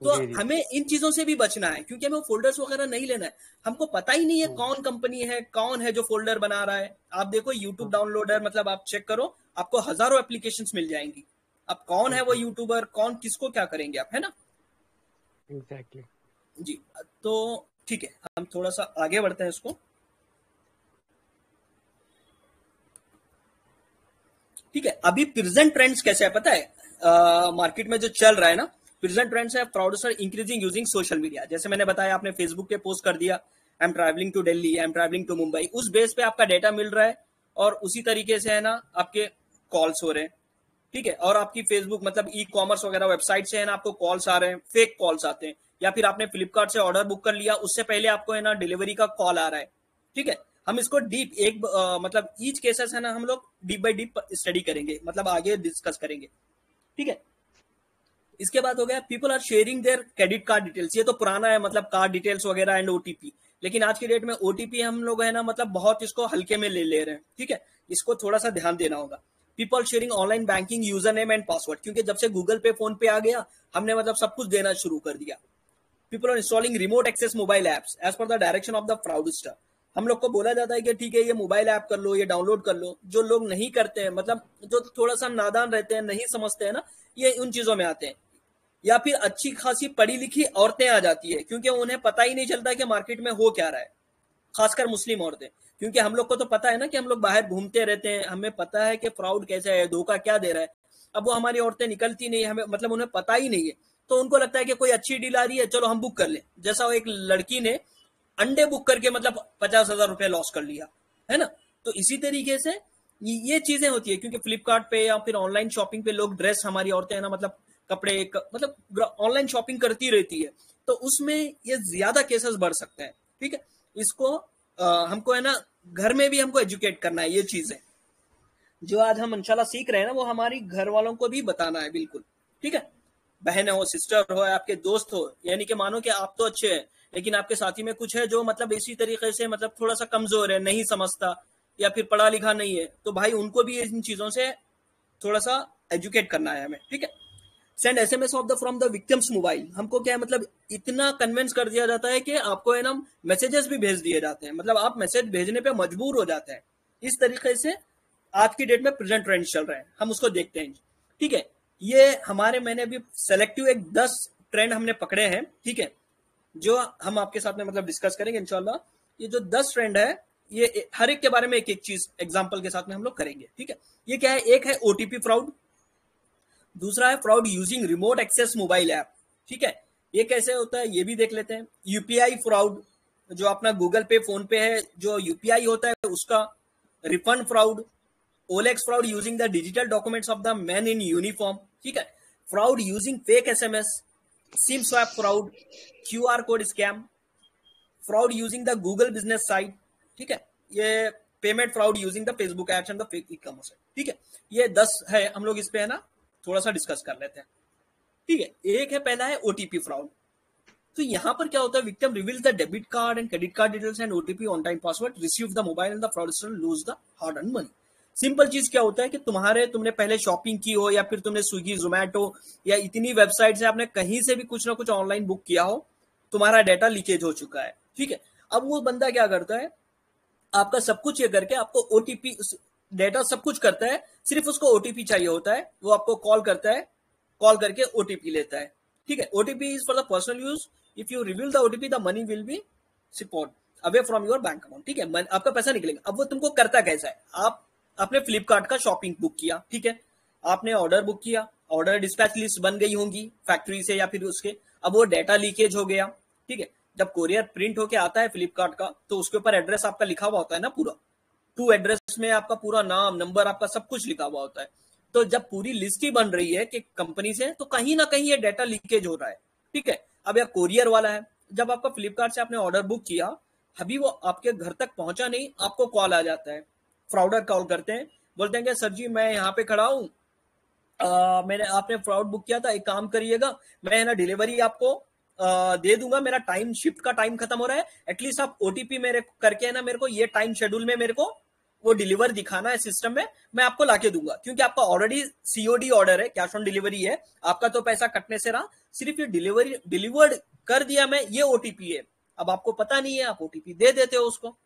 तो। हमें इन चीज़ों से भी बचना है क्योंकि हमें फोल्डर्स वगैरह नहीं लेना है। हमको पता ही नहीं है कौन कंपनी है कौन है जो फोल्डर बना रहा है। आप देखो यूट्यूब डाउनलोडर मतलब आप चेक करो आपको हज़ारों एप्लीकेशन मिल जाएँगी। अब कौन है वो यूट्यूबर कौन किसको क्या करेंगे आप है ना? Exactly exactly. जी तो ठीक है हम थोड़ा सा आगे बढ़ते हैं इसको। ठीक है, अभी प्रेजेंट ट्रेंड्स कैसे है, पता है? मार्केट में जो चल रहा है ना प्रेजेंट ट्रेंड्स है producer increasing using social media जैसे मैंने बताया, आपने फेसबुक पे पोस्ट कर दिया I am travelling to Delhi I am travelling to Mumbai उस बेस पे आपका डेटा मिल रहा है और उसी तरीके से है ना, आपके कॉल्स हो रहे हैं। ठीक है, और आपकी फेसबुक मतलब ई कॉमर्स वगैरह वेबसाइट से है ना, आपको कॉल्स आ रहे हैं फेक कॉल्स आते हैं। या फिर आपने फ्लिपकार्ट से ऑर्डर बुक कर लिया, उससे पहले आपको है ना डिलीवरी का कॉल आ रहा है। ठीक है हम इसको डीप एक अ, मतलब ईच केसेस है ना हम लोग डीप बाई डीप स्टडी करेंगे मतलब आगे डिस्कस करेंगे। ठीक है? इसके बाद हो गया people are sharing their credit card details ये तो पुराना है मतलब कार्ड डिटेल्स वगैरह एंड ओटीपी लेकिन आज की डेट में ओटीपी हम लोग है ना मतलब बहुत इसको हल्के में ले ले रहे हैं। ठीक है? इसको थोड़ा सा ध्यान देना होगा। People sharing online banking user name and password क्योंकि जब से गूगल पे फ़ोन पे आ गया हमने मतलब सब कुछ देना शुरू कर दिया। People are installing remote access mobile apps as per the direction of the fraudster हम लोग को बोला जाता है कि ठीक है, ये मोबाइल ऐप कर लो, ये डाउनलोड कर लो। जो लोग नहीं करते हैं मतलब जो थोड़ा सा नादान रहते हैं, नहीं समझते हैं ना, ये उन चीज़ों में आते हैं। या फिर अच्छी खासी पढ़ी लिखी औरतें आ जाती है, क्योंकि उन्हें पता ही नहीं चलता कि मार्केट में हो क्या रहा है, खासकर मुस्लिम औरतें। क्योंकि हम लोग को तो पता है ना कि हम लोग बाहर घूमते रहते हैं, हमें पता है कि फ्रॉड कैसा है, धोखा क्या दे रहा है। अब वो हमारी औरतें निकलती नहीं, हमें मतलब उन्हें पता ही नहीं है। तो उनको लगता है कि कोई अच्छी डील आ रही है, चलो हम बुक कर ले। जैसा वो एक लड़की ने अंडे बुक करके मतलब पचास हज़ार रुपया लॉस कर लिया है ना? तो इसी तरीके से ये चीज़ें होती है क्योंकि फ्लिपकार्ट पे या फिर ऑनलाइन शॉपिंग पे लोग ड्रेस हमारी औरतें है ना मतलब कपड़े क, मतलब ऑनलाइन शॉपिंग करती रहती है। तो उसमें ये ज़्यादा केसेस बढ़ सकते हैं ठीक है? इसको अ, हमको है ना घर में भी हमको एजुकेट करना है ये चीज़ें। जो आज हम इंशाल्लाह सीख रहे हैं ना वो हमारी घर वालों को भी बताना है बिल्कुल ठीक है? बहन हो सिस्टर हो आपके दोस्त हो यानी कि मानो कि आप तो अच्छे हैं लेकिन आपके साथी में कुछ है जो मतलब इसी तरीके से मतलब थोड़ा सा कमज़ोर है, नहीं समझता या फिर पढ़ा लिखा नहीं है तो भाई उनको भी इन चीज़ों से थोड़ा सा एजुकेट करना है हमें, ठीक है? Send S M S of the from the victim's mobile हमको क्या है मतलब इतना कन्विंस कर दिया जाता है कि आपको, है ना मैसेजेस भी भेज दिए जाते हैं। मतलब आप मैसेज भेजने पे मजबूर हो जाते हैं। इस तरीके से आज की डेट में प्रेजेंट ट्रेंड चल रहे हैं। हम उसको देखते हैं। ठीक है? ये हमारे, मैंने अभी सेलेक्टिव एक दस ट्रेंड हमने पकड़े हैं। ठीक है? जो हम आपके साथ में मतलब डिस्कस करेंगे इनशाला ये जो दस ट्रेंड है, ये हर एक के बारे में एक एक चीज़ एग्जांपल के साथ में हम लोग करेंगे, ठीक है? ये क्या है? एक है ओटीपी फ्रॉड दूसरा है fraud using remote access mobile app ठीक है? ये कैसे होता है? ये भी देख लेते हैं। यूपीआई फ्रॉड जो अपना गूगल पे फ़ोन पे है, जो यूपीआई होता है, उसका refund fraud OLX fraud using the digital documents of the man in uniform ठीक है? Fraud using fake SMS swap fraud Q R code scam fraud using the Google business site ठीक है? ये payment fraud using the Facebook apps and the fake e commerce ठीक है? ये दस है, हम लोग इस पे है ना, थोड़ा सा डिस्कस कर लेते हैं। ठीक है? एक है, पहला है ओटीपी फ्रॉड तो यहाँ पर क्या होता है victim reveal the debit card and credit card details and OTP on time password receive the mobile and the fraudster lose the hard earn money simple चीज़ क्या होता है कि तुम्हारे, तुमने पहले शॉपिंग की हो या फिर तुमने स्विगी, जोमेटो या इतनी वेबसाइट से आपने कहीं से भी कुछ ना कुछ ऑनलाइन बुक किया हो, तुम्हारा डाटा लीकेज हो चुका है। ठीक है? अब वो बंदा क्या करता है? आपका सब कुछ ये करके आपको ओटीपी डेटा सब कुछ करता है, सिर्फ़ उसको ओटीपी चाहिए होता है, वो आपको कॉल करता है, कॉल करके ओटीपी लेता है। ठीक है? OTP is for the personal use if you reveal the OTP the money will be support away from your bank account ठीक है? आपका पैसा निकलेगा। अब वो तुमको करता कैसा है? आप आपने फ्लिपकार्ट का शॉपिंग बुक किया, ठीक है? आपने ऑर्डर बुक किया ऑर्डर डिस्पैच लिस्ट बन गई होंगी फैक्ट्री से या फिर उसके। अब वो डेटा लीकेज हो गया, ठीक है? जब कोरियर प्रिंट होके आता है फ्लिपकार्ट का तो उसके ऊपर एड्रेस आपका लिखा हुआ होता है ना पूरा। टू एड्रेस में आपका पूरा नाम नंबर आपका सब कुछ लिखा हुआ होता है। तो जब पूरी लिस्ट ही बन रही है कि कंपनी से तो कहीं ना कहीं ये डेटा लीकेज हो रहा है, ठीक है? अब यह कोरियर वाला है, जब आपका फ्लिपकार्ट से आपने ऑर्डर बुक किया, अभी वो आपके घर तक पहुँचा नहीं, आपको कॉल आ जाता है। फ्रॉडर कॉल करते हैं। बोलते हैं कि सर जी मैं यहाँ पे खड़ा हूँ। मैंने आपने फ्रॉड बुक किया था एक काम करिएगा मैं है ना डिलीवरी आपको आ, दे दूँगा मेरा टाइम शिफ्ट का टाइम खत्म हो रहा है। एटलीस्ट आप ओटीपी मेरे करके है ना मेरे को ये टाइम शेड्यूल में मेरे को वो डिलीवर दिखाना है सिस्टम में मैं आपको लाके दूँगा। क्योंकि आपका ऑलरेडी सीओडी ऑर्डर है कैश ऑन डिलीवरी है आपका तो पैसा कटने से रहा। सिर्फ़ ये डिलीवरी डिलीवर्ड कर दिया मैं ये ओटीपी है। अब आपको पता नहीं है आप ओटीपी दे देते हो उसको।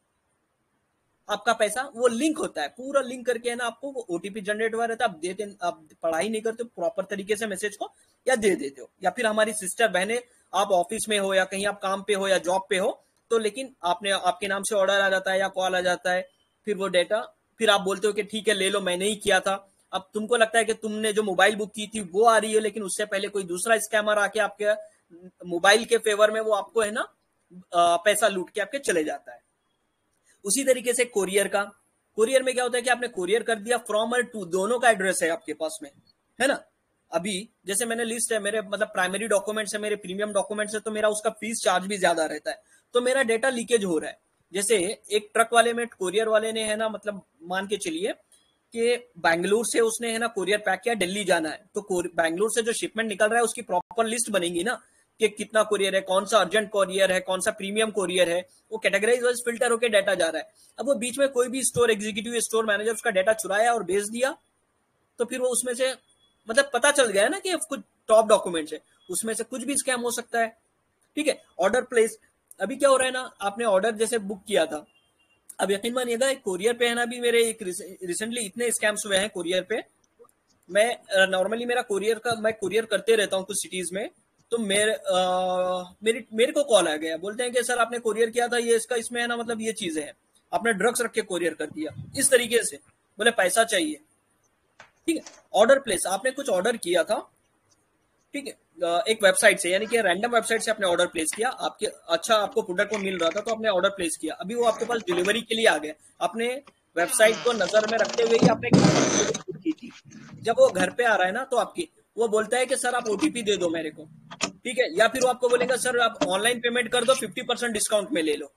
आपका पैसा, वो लिंक होता है। पूरा लिंक करके है ना आपको, वो ओटीपी जनरेट हुआ रहता है। आप देते आप पढ़ाई नहीं करते प्रॉपर तरीके से मैसेज को या दे देते हो। या फिर हमारी सिस्टर बहने, आप ऑफ़िस में हो या कहीं आप काम पे हो या जॉब पे हो तो लेकिन आपने, आपके नाम से ऑर्डर आ जाता है या कॉल आ जाता है, फिर वो डेटा फिर आप बोलते हो कि ठीक है, ले लो, मैंने ही किया था। अब तुमको लगता है कि तुमने जो मोबाइल बुक की थी, वो आ रही है, लेकिन उससे पहले कोई दूसरा स्कैमर आके आपके मोबाइल के फेवर में वो आपको है ना पैसा लूट के आपके चले जाता है। उसी तरीके से कोरियर का। कोरियर में क्या होता है कि आपने कोरियर कर दिया फ्रॉम और टू दोनों का एड्रेस है आपके पास में, है ना? अभी जैसे मैंने लिस्ट है, मेरे मतलब प्राइमरी डॉक्यूमेंट्स है, मेरे प्रीमियम डॉक्यूमेंट्स है तो मेरा उसका फ़ीस चार्ज भी ज़्यादा रहता है। तो मेरा डेटा लीकेज हो रहा है। जैसे एक ट्रक वाले में कोरियर वाले ने, है ना मतलब मान के चलिए कि बैंगलोर से उसने, है ना कोरियर पैक किया दिल्ली जाना है। तो बैंगलोर से जो शिपमेंट निकल रहा है, उसकी प्रॉपर लिस्ट बनेगी ना। कि कितना कुरियर है, कौन सा अर्जेंट कोरियर है, कौन सा प्रीमियम कोरियर है, वो कैटेगराइज वाइज फ़िल्टर होकर डाटा जा रहा है। अब वो बीच में कोई भी स्टोर एग्जीक्यूटिव स्टोर मैनेजर उसका डाटा चुराया और भेज दिया तो फिर वो उसमें से मतलब पता चल गया ना कि कुछ टॉप डॉक्यूमेंट्स है, उसमें से कुछ भी स्कैम हो सकता है। ठीक है ऑर्डर प्लेस अभी क्या हो रहा है ना, आपने ऑर्डर जैसे बुक किया था। अब यकीन मानिएगा, एक कोरियर पे है ना भी मेरे एक रिसेंटली इतने स्कैम्स हुए हैं कोरियर पे। मैं नॉर्मली मेरा कोरियर का, मैं कोरियर करते रहता हूँ कुछ सिटीज़ में। तो मेरे आ, मेरी मेरे को कॉल आ गया। बोलते हैं कि सर आपने कोरियर किया था ये इसका इसमें है ना मतलब ये चीज़ें हैं। आपने ड्रग्स रख के कोरियर कर दिया। इस तरीके से। बोले पैसा चाहिए। ठीक है? ऑर्डर प्लेस आपने कुछ ऑर्डर किया था? ठीक है? एक वेबसाइट से यानी कि रैंडम वेबसाइट से आपने ऑर्डर प्लेस किया। आपके अच्छा आपको प्रोडक्ट को मिल रहा था तो आपने ऑर्डर प्लेस किया। अभी वो आपके पास डिलीवरी के लिए आ गया। आपने वेबसाइट को नज़र में रखते हुए ही आपने की थी। जब वो घर पे आ रहा है ना तो आपकी वो बोलता है कि, सर, आप ओटीपी दे दो मेरे को। ठीक है? या फिर वो आपको बोलेगा, सर, आप ऑनलाइन पेमेंट कर दो फिफ्टी परसेंट डिस्काउंट में ले लो।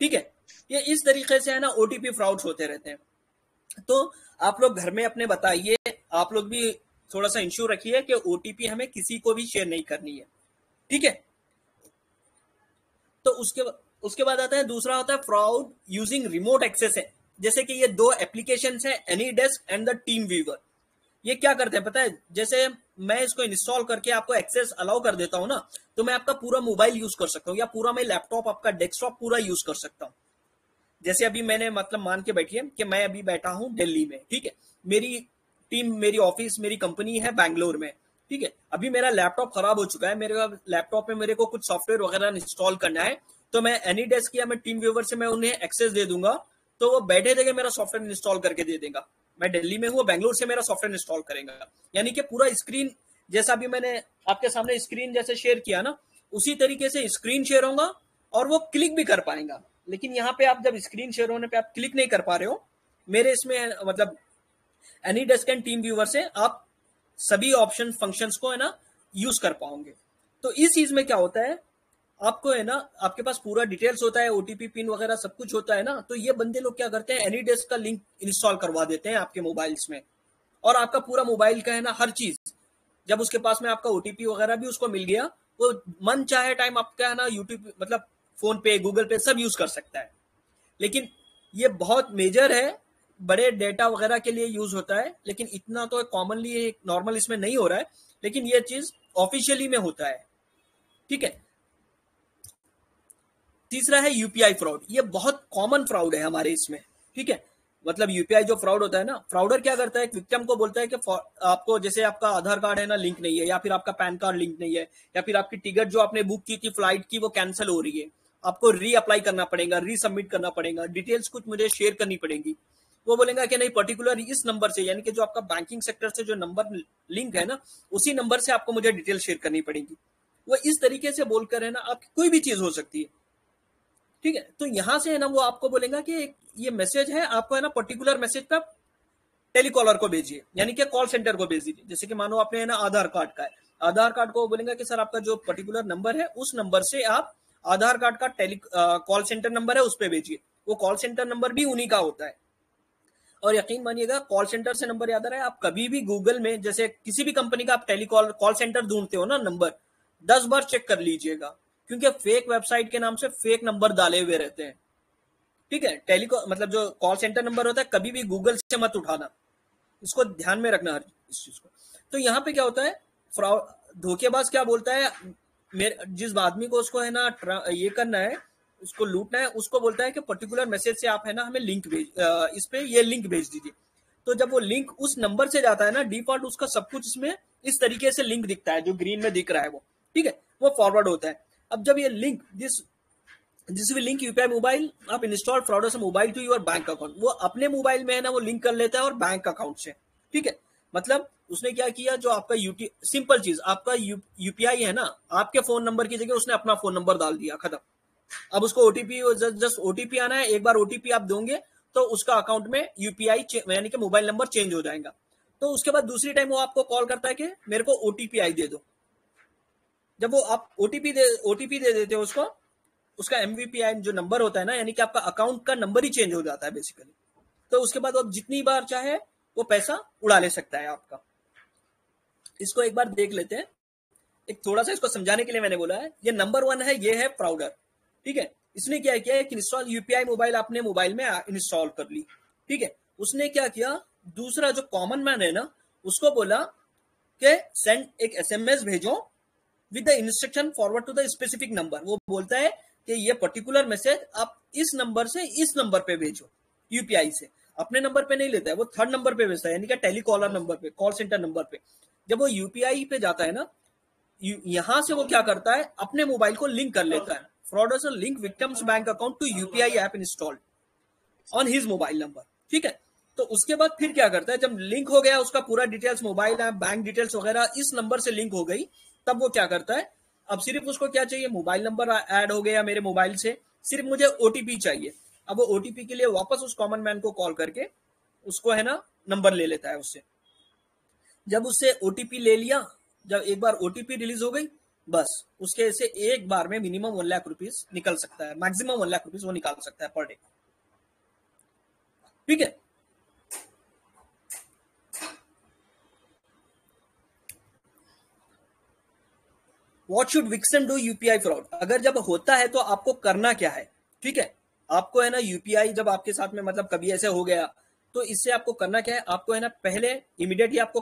ठीक है? ये इस तरीके से, है ना ओटीपी फ्रॉड्स होते रहते हैं। तो आप लोग घर में अपने बताइए, आप लोग भी थोड़ा सा इंश्योर रखिए कि ओटीपी हमें किसी को भी शेयर नहीं करनी है। ठीक है? तो उसके उसके बाद आता है, दूसरा होता है फ्रॉड यूजिंग रिमोट एक्सेस है। जैसे कि ये दो एप्लीकेशन है any desk and the team viewer ये क्या करते हैं पता है? जैसे मैं इसको इंस्टॉल करके आपको एक्सेस अलाउ कर देता हूँ ना तो मैं आपका पूरा मोबाइल यूज़ कर सकता हूँ या पूरा मैं लैपटॉप आपका डेस्कटॉप पूरा यूज़ कर सकता हूँ। जैसे अभी मैंने मतलब मान के बैठिए कि मैं अभी बैठा हूँ दिल्ली में, ठीक है? मेरी टीम मेरी ऑफ़िस मेरी कंपनी है बैंगलोर में, ठीक है? अभी मेरा लैपटॉप खराब हो चुका है, मेरे लैपटॉप में मेरे को कुछ सॉफ्टवेयर वगैरह इंस्टॉल करना है तो मैं एनी डेस्क या मैं टीम व्यूवर से मैं उन्हें एक्सेस दे दूँगा तो वो बैठे जगह मेरा सॉफ्टवेयर इंस्टॉल करके दे देगा। मैं दिल्ली में हूँ बैंगलोर से मेरा सॉफ्टवेयर इंस्टॉल करेगा। यानी कि पूरा स्क्रीन जैसा भी मैंने आपके सामने स्क्रीन जैसे शेयर किया ना, उसी तरीके से स्क्रीन शेयर होगा और वो क्लिक भी कर पाएगा। लेकिन यहाँ पे आप जब स्क्रीन शेयर होने पे आप क्लिक नहीं कर पा रहे हो, मेरे इसमें मतलब any desk and team viewer से आप सभी ऑप्शन फ़ंक्शंस को, है ना यूज़ कर पाओगे। तो इस चीज़ में क्या होता है आपको है ना, आपके पास पूरा डिटेल्स होता है ओटीपी पिन वगैरह सब कुछ होता है ना तो ये बंदे लोग क्या करते हैं एनी डेस्क का लिंक इंस्टॉल करवा देते हैं आपके मोबाइल्स में। और आपका पूरा मोबाइल का है ना, हर चीज़। जब उसके पास में आपका ओटीपी वगैरह भी उसको मिल गया, वो मन चाहे टाइम आपका है ना यूट्यूब मतलब फ़ोन पे गूगल पे सब यूज़ कर सकता है। लेकिन ये बहुत मेजर है, बड़े डेटा वगैरह के लिए यूज़ होता है, लेकिन इतना तो कॉमनली नॉर्मल इसमें नहीं हो रहा है, लेकिन ये चीज़ ऑफिशियली में होता है। ठीक है? तीसरा है यूपीआई फ्रॉड ये बहुत कॉमन फ्रॉड है हमारे इसमें, ठीक है? मतलब यूपीआई जो फ्रॉड होता है ना फ्रॉडर क्या करता है? विक्टिम को बोलता है कि आपको जैसे आपका आधार कार्ड है ना लिंक नहीं है, या फिर आपका पैन कार्ड लिंक नहीं है, या फिर आपकी टिकट जो आपने बुक की थी फ़्लाइट की, वो कैंसिल हो रही है। आपको री अप्लाई करना पड़ेगा री सबमिट करना पड़ेगा डिटेल्स कुछ मुझे शेयर करनी पड़ेगी। वो बोलेगा कि नहीं पर्टिकुलर इस नंबर से, यानी कि जो आपका बैंकिंग सेक्टर से जो नंबर लिंक है ना, उसी नंबर से आपको मुझे डिटेल शेयर करनी पड़ेगी। वो इस तरीके से बोलकर है ना, आपकी कोई भी चीज़ हो सकती है। ठीक है? तो यहाँ से है ना वो आपको बोलेगा कि ये मैसेज है, आपको है ना पर्टिकुलर मैसेज पे टेलीकॉलर को भेजिए, यानी कि कॉल सेंटर को भेज दीजिए। जैसे कि मानो आपने है ना आधार कार्ड का है। आधार कार्ड को बोलेगा कि सर आपका जो पर्टिकुलर नंबर है, उस नंबर से आप आधार कार्ड का टेली कॉल सेंटर नंबर है, उस पर भेजिए। वो कॉल सेंटर नंबर भी उन्हीं का होता है। और यकीन मानिएगा कॉल सेंटर से नंबर याद आ रहा है, आप कभी भी गूगल में जैसे किसी भी कंपनी का आप टेलीकॉल कॉल सेंटर ढूंढते हो ना नंबर दस बार चेक कर लीजिएगा। क्योंकि फेक वेबसाइट के नाम से फेक नंबर डाले हुए रहते हैं। ठीक है? टेलीकॉल मतलब जो कॉल सेंटर नंबर होता है, कभी भी गूगल से मत उठाना। इसको ध्यान में रखना हर इस चीज़ को। तो यहाँ पे क्या होता है? फ्रॉड धोखेबाज क्या बोलता है? मेरे, जिस आदमी को उसको है ना ये करना है, उसको लूटना है, उसको बोलता है कि पर्टिकुलर मैसेज से आप है ना, हमें लिंक भेज इस पे ये लिंक भेज दीजिए। तो जब वो लिंक उस नंबर से जाता है ना डिफ़ॉल्ट उसका सब कुछ इसमें इस तरीके से लिंक दिखता है, जो ग्रीन में दिख रहा है वो। ठीक है? वो फॉरवर्ड होता है। अब जब ये लिंक दिस जिस भी लिंक यूपीआई मोबाइल आप इंस्टॉल फ्रॉड से mobile to your bank account वो अपने मोबाइल में है ना, वो लिंक कर लेता है और बैंक अकाउंट से। ठीक है? मतलब उसने क्या किया, जो आपका यूटी सिंपल चीज़, आपका यूपीआई है ना, आपके फ़ोन नंबर की जगह उसने अपना फ़ोन नंबर डाल दिया, खत्म। अब उसको ओटीपी जस्ट ओटीपी आना है, एक बार ओटीपी आप दोगे तो उसका अकाउंट में यूपीआई यानी कि मोबाइल नंबर चेंज हो जाएगा। तो उसके बाद दूसरी टाइम वो आपको कॉल करता है कि मेरे को ओटीपी आई दे दो। जब वो आप ओटीपी दे ओटीपी दे देते हो उसको, उसका एमवीपीआई जो नंबर होता है ना, यानी कि आपका अकाउंट का नंबर ही चेंज हो जाता है बेसिकली तो उसके बाद आप जितनी बार चाहे, वो पैसा उड़ा ले सकता है आपका। इसको एक बार देख लेते हैं। एक थोड़ा सा इसको समझाने के लिए मैंने बोला है, ये नंबर वन है, ये है प्राउडर ठीक है? इसने क्या किया कि इंस्टॉल यूपीआई मोबाइल आपने मोबाइल में इंस्टॉल कर ली। ठीक है? उसने क्या किया, दूसरा जो कॉमन मैन है ना, उसको बोला कि सेंड एक एसएमएस भेजो with the instruction forward to the specific number वो बोलता है कि ये पर्टिकुलर मैसेज आप इस नंबर से इस नंबर पे भेजो यूपीआई से। अपने नंबर पे नहीं लेता है, वो थर्ड नंबर पे भेजता है, यानी कि टेलीकॉलर नंबर पे कॉल सेंटर नंबर पे। जब वो यूपीआई पे जाता है ना यहाँ से वो क्या करता है, अपने मोबाइल को लिंक कर लेता है। Fraudster link victim's bank account to UPI app installed on his mobile number ठीक है? तो उसके बाद फिर क्या करता है, जब लिंक हो गया, उसका पूरा details mobile app bank details वगैरह इस नंबर से लिंक हो गई तब वो क्या करता है? अब सिर्फ़ उसको क्या चाहिए? मोबाइल नंबर ऐड हो गया मेरे मोबाइल से। सिर्फ़ मुझे ओटीपी चाहिए। अब वो ओटीपी के लिए वापस उस कॉमन मैन को कॉल करके उसको है ना नंबर ले लेता है उससे। जब उससे ओटीपी ले लिया, जब एक बार ओटीपी रिलीज़ हो गई, बस, उसके से एक बार में मिनिमम वन लाख रुपीज़ निकल सकता है। मैक्सिमम वन लाख रुपीज़ वो निकाल सकता है पर डे ठीक है? What should victims do UPI fraud अगर जब होता है तो आपको करना क्या है? ठीक है? आपको है ना यूपीआई जब आपके साथ में मतलब कभी ऐसे हो गया तो इससे आपको करना क्या है? आपको है ना पहले इमिडिएटली आपको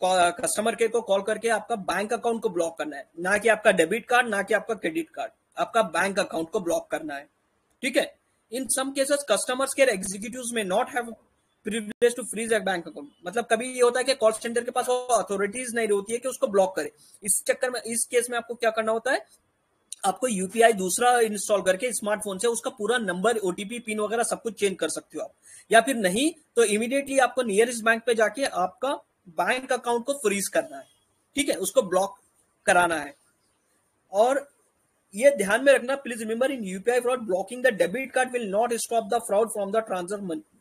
कस्टमर केयर को कॉल करके आपका बैंक अकाउंट को ब्लॉक करना है। ना कि आपका डेबिट कार्ड ना कि आपका क्रेडिट कार्ड आपका बैंक अकाउंट को ब्लॉक करना है। ठीक है? In some cases customers care executive may not have privilege to freeze bank account मतलब कभी ये होता है कि कॉल सेंटर के पास अथॉरिटीज नहीं होती है कि उसको ब्लॉक करे। इस चक्कर में, इस केस में आपको क्या करना होता है? आपको यूपीआई दूसरा इंस्टॉल करके स्मार्टफ़ोन से उसका पूरा नंबर ओटीपी पिन वगैरह सब कुछ चेंज कर सकते हो आप। या फिर नहीं तो इमीडिएटली आपको नियरेस्ट बैंक पे जाके आपका बैंक अकाउंट को फ्रीज करना है। ठीक है? उसको ब्लॉक कराना है। और ये ध्यान में रखना please remember in UPI fraud blocking the debit card will not stop the fraud from the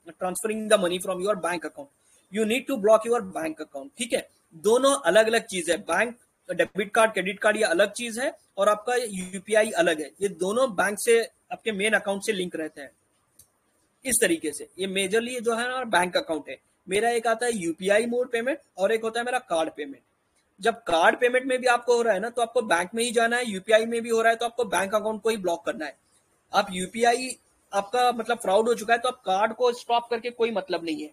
transferring the money from your bank account you need to block your bank account ठीक है? दोनों अलग अलग चीज़ है। Bank debit card credit card ये अलग चीज़ है और आपका यूपीआई अलग है। ये दोनों बैंक से, आपके मेन अकाउंट से लिंक रहते हैं। इस तरीके से। ये मेजरली जो है ना बैंक अकाउंट है। मेरा एक आता है यूपीआई मोड पेमेंट और एक होता है मेरा कार्ड पेमेंट जब कार्ड पेमेंट में भी आपको हो रहा है ना तो आपको बैंक में ही जाना है यूपीआई में भी हो रहा है तो आपको बैंक अकाउंट को ही ब्लॉक करना है। आप यूपीआई आपका मतलब फ्रॉड हो चुका है तो आप कार्ड को स्टॉप करके कोई मतलब नहीं है।